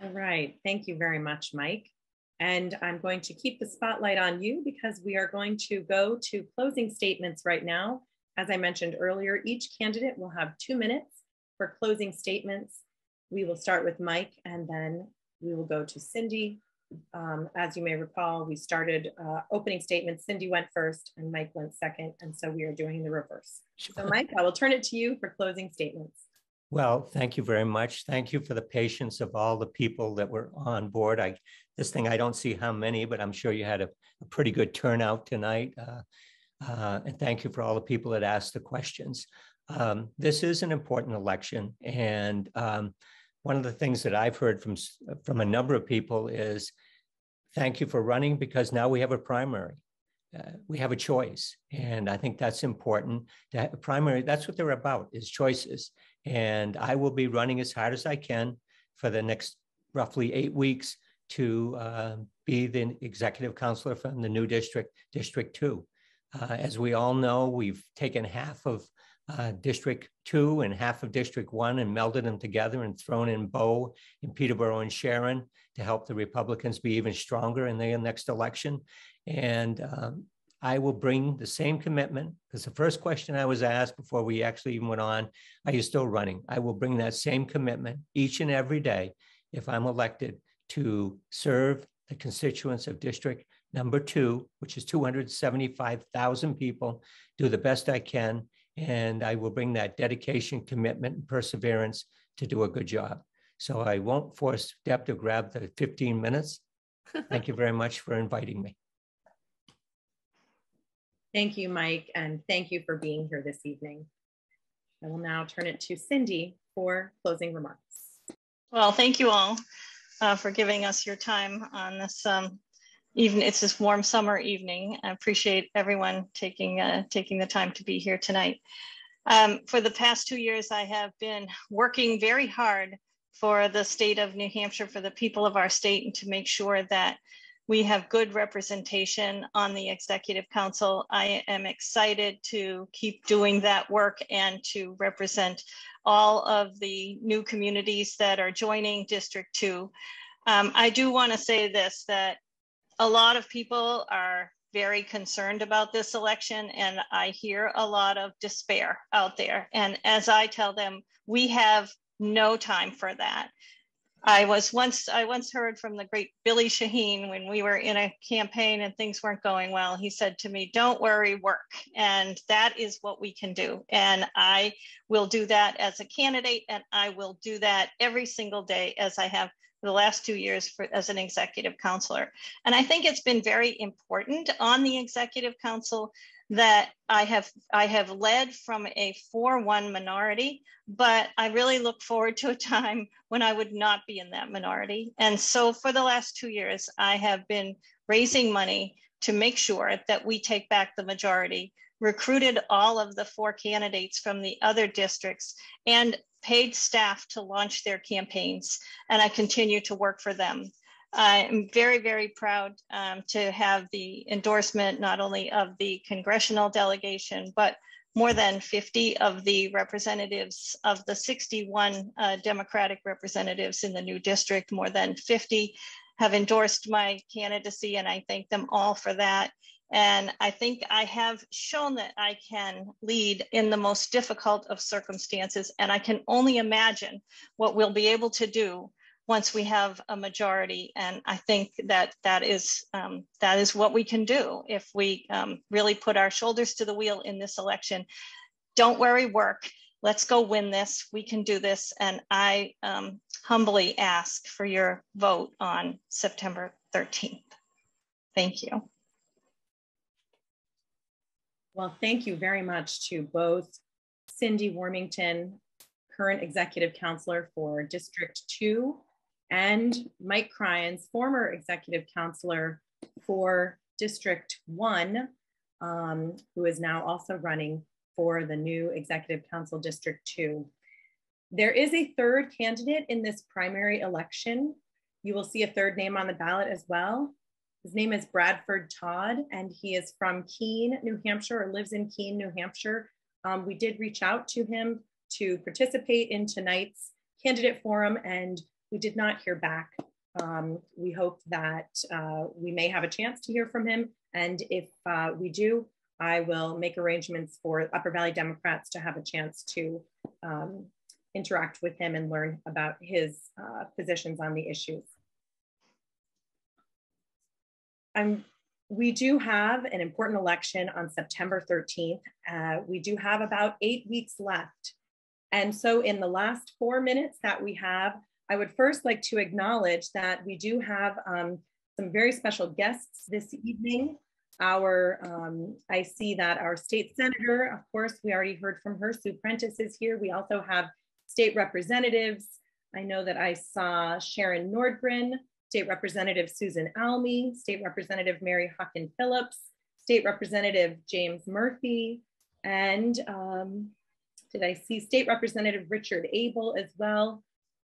All right. Thank you very much, Mike. And I'm going to keep the spotlight on you because we are going to go to closing statements right now. As I mentioned earlier, each candidate will have two minutes for closing statements. We will start with Mike and then we will go to Cinde, um, as you may recall, we started uh, opening statements. Cinde went first and Mike went second. And so we are doing the reverse. So Mike, I will turn it to you for closing statements. Well, thank you very much. Thank you for the patience of all the people that were on board. I This thing, I don't see how many, but I'm sure you had a, a pretty good turnout tonight. Uh, uh, and thank you for all the people that asked the questions. Um, this is an important election. And um, one of the things that I've heard from, from a number of people is thank you for running because now we have a primary. Uh, we have a choice. And I think that's important a primary. That's what they're about is choices. And I will be running as hard as I can for the next roughly eight weeks to uh, be the executive councilor from the new district, District 2. Uh, as we all know, we've taken half of uh, District 2 and half of District 1 and melded them together and thrown in Bow in Peterborough and Sharon to help the Republicans be even stronger in the next election. And um, I will bring the same commitment because the first question I was asked before we actually even went on, are you still running? I will bring that same commitment each and every day if I'm elected to serve the constituents of District number two, which is 275,000 people, do the best I can and I will bring that dedication, commitment, and perseverance to do a good job. So I won't force Deb to grab the 15 minutes. Thank you very much for inviting me. Thank you, Mike, and thank you for being here this evening. I will now turn it to Cinde for closing remarks. Well, thank you all uh, for giving us your time on this um, even it's this warm summer evening. I appreciate everyone taking uh, taking the time to be here tonight. Um, for the past two years, I have been working very hard for the state of New Hampshire, for the people of our state, and to make sure that we have good representation on the Executive Council. I am excited to keep doing that work and to represent all of the new communities that are joining District 2. Um, I do want to say this, that a lot of people are very concerned about this election and I hear a lot of despair out there. And as I tell them, we have no time for that. I was once I once heard from the great Billy Shaheen when we were in a campaign and things weren't going well. He said to me, "Don't worry, work." And that is what we can do. And I will do that as a candidate and I will do that every single day as I have the last two years for, as an executive councilor. And I think it's been very important on the executive council that I have I have led from a 4-1 minority, but I really look forward to a time when I would not be in that minority. And so for the last two years, I have been raising money to make sure that we take back the majority, recruited all of the four candidates from the other districts, and paid staff to launch their campaigns, and I continue to work for them. I'm very, very proud um, to have the endorsement not only of the congressional delegation, but more than 50 of the representatives of the 61 uh, Democratic representatives in the new district, more than 50 have endorsed my candidacy, and I thank them all for that. And I think I have shown that I can lead in the most difficult of circumstances. And I can only imagine what we'll be able to do once we have a majority. And I think that that is, um, that is what we can do if we um, really put our shoulders to the wheel in this election. Don't worry, work. Let's go win this. We can do this. And I um, humbly ask for your vote on September 13th. Thank you. Well, thank you very much to both Cinde Warmington, current executive councilor for District 2, and Mike Cryans, former executive councilor for District 1, um, who is now also running for the new Executive Council District 2. There is a third candidate in this primary election. You will see a third name on the ballot as well. His name is Bradford Todd, and he is from Keene, New Hampshire, or lives in Keene, New Hampshire. Um, we did reach out to him to participate in tonight's candidate forum, and we did not hear back. Um, we hope that uh, we may have a chance to hear from him, and if uh, we do, I will make arrangements for Upper Valley Democrats to have a chance to um, interact with him and learn about his uh, positions on the issues. I'm, we do have an important election on September 13th. Uh, we do have about eight weeks left. And so in the last four minutes that we have, I would first like to acknowledge that we do have um, some very special guests this evening our, um, I see that our state senator, of course, we already heard from her, Sue Prentiss is here. We also have state representatives. I know that I saw Sharon Nordgren, State Representative Susan Almy, State Representative Mary Hakken Phillips, State Representative James Murphy, and um, did I see State Representative Richard Abel as well.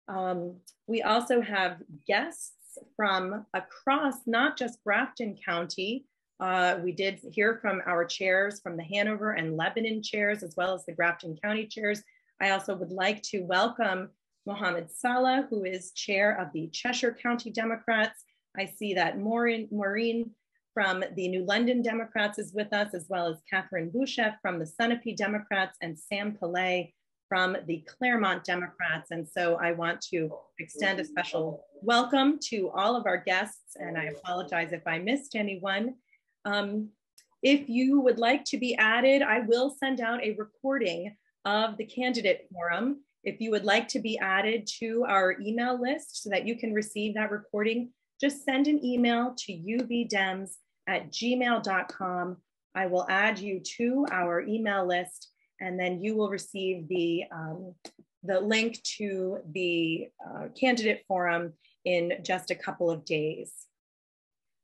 Um, we also have guests from across not just Grafton County, uh, we did hear from our chairs from the Hanover and Lebanon chairs, as well as the Grafton County chairs. I also would like to welcome Mohammed Salah, who is chair of the Cheshire County Democrats. I see that Maureen, Maureen from the New London Democrats is with us, as well as Catherine Bouchef from the Sunapee Democrats and Sam Pillay from the Claremont Democrats. And so I want to extend a special welcome to all of our guests, and I apologize if I missed anyone. Um, if you would like to be added, I will send out a recording of the candidate forum. If you would like to be added to our email list so that you can receive that recording, just send an email to uvdems at gmail.com. I will add you to our email list and then you will receive the, um, the link to the uh, candidate forum in just a couple of days.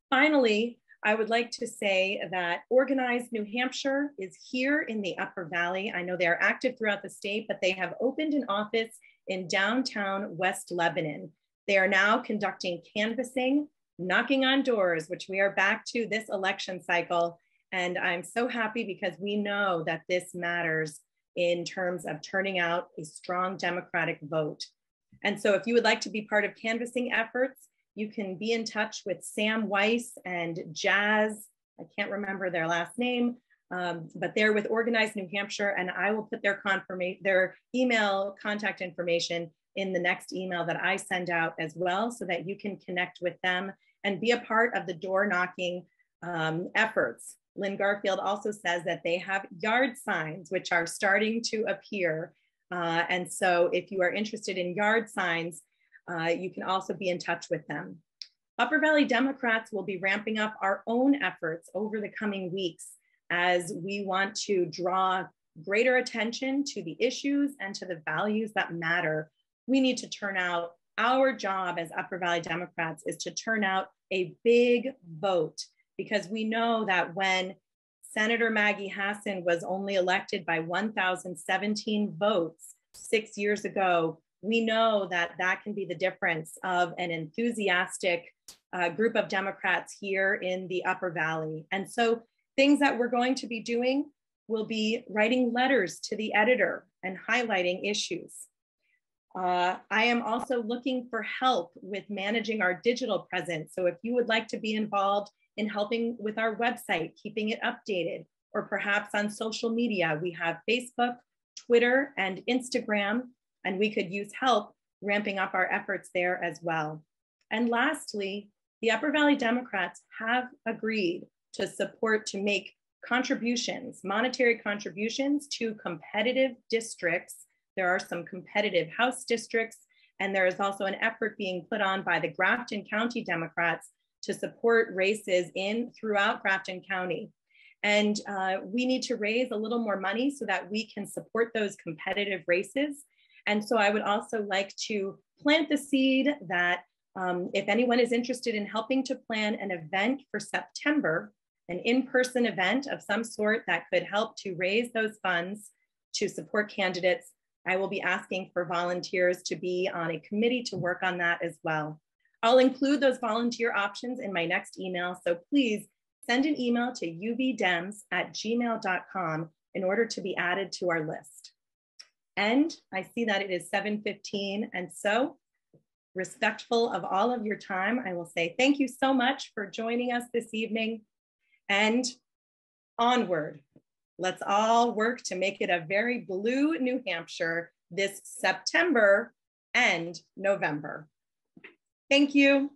Finally, I would like to say that Organized New Hampshire is here in the Upper Valley. I know they are active throughout the state, but they have opened an office in downtown West Lebanon. They are now conducting canvassing, knocking on doors, which we are back to this election cycle. And I'm so happy because we know that this matters in terms of turning out a strong Democratic vote. And so if you would like to be part of canvassing efforts, you can be in touch with Sam Weiss and Jazz. I can't remember their last name, um, but they're with Organized New Hampshire, and I will put their confirmation, their email contact information in the next email that I send out as well, so that you can connect with them and be a part of the door knocking um, efforts. Lynn Garfield also says that they have yard signs, which are starting to appear. Uh, and so if you are interested in yard signs, uh, you can also be in touch with them. Upper Valley Democrats will be ramping up our own efforts over the coming weeks as we want to draw greater attention to the issues and to the values that matter. We need to turn out, our job as Upper Valley Democrats is to turn out a big vote because we know that when Senator Maggie Hassan was only elected by 1,017 votes six years ago, we know that that can be the difference of an enthusiastic uh, group of Democrats here in the Upper Valley. And so things that we're going to be doing will be writing letters to the editor and highlighting issues. Uh, I am also looking for help with managing our digital presence. So if you would like to be involved in helping with our website, keeping it updated, or perhaps on social media, we have Facebook, Twitter, and Instagram, and we could use help ramping up our efforts there as well. And lastly, the Upper Valley Democrats have agreed to support to make contributions, monetary contributions to competitive districts. There are some competitive House districts, and there is also an effort being put on by the Grafton County Democrats to support races in throughout Grafton County. And uh, we need to raise a little more money so that we can support those competitive races. And so I would also like to plant the seed that um, if anyone is interested in helping to plan an event for September, an in-person event of some sort that could help to raise those funds to support candidates, I will be asking for volunteers to be on a committee to work on that as well. I'll include those volunteer options in my next email, so please send an email to uvdems at gmail.com in order to be added to our list. And I see that it is 7.15, and so respectful of all of your time, I will say thank you so much for joining us this evening and onward. Let's all work to make it a very blue New Hampshire this September and November. Thank you.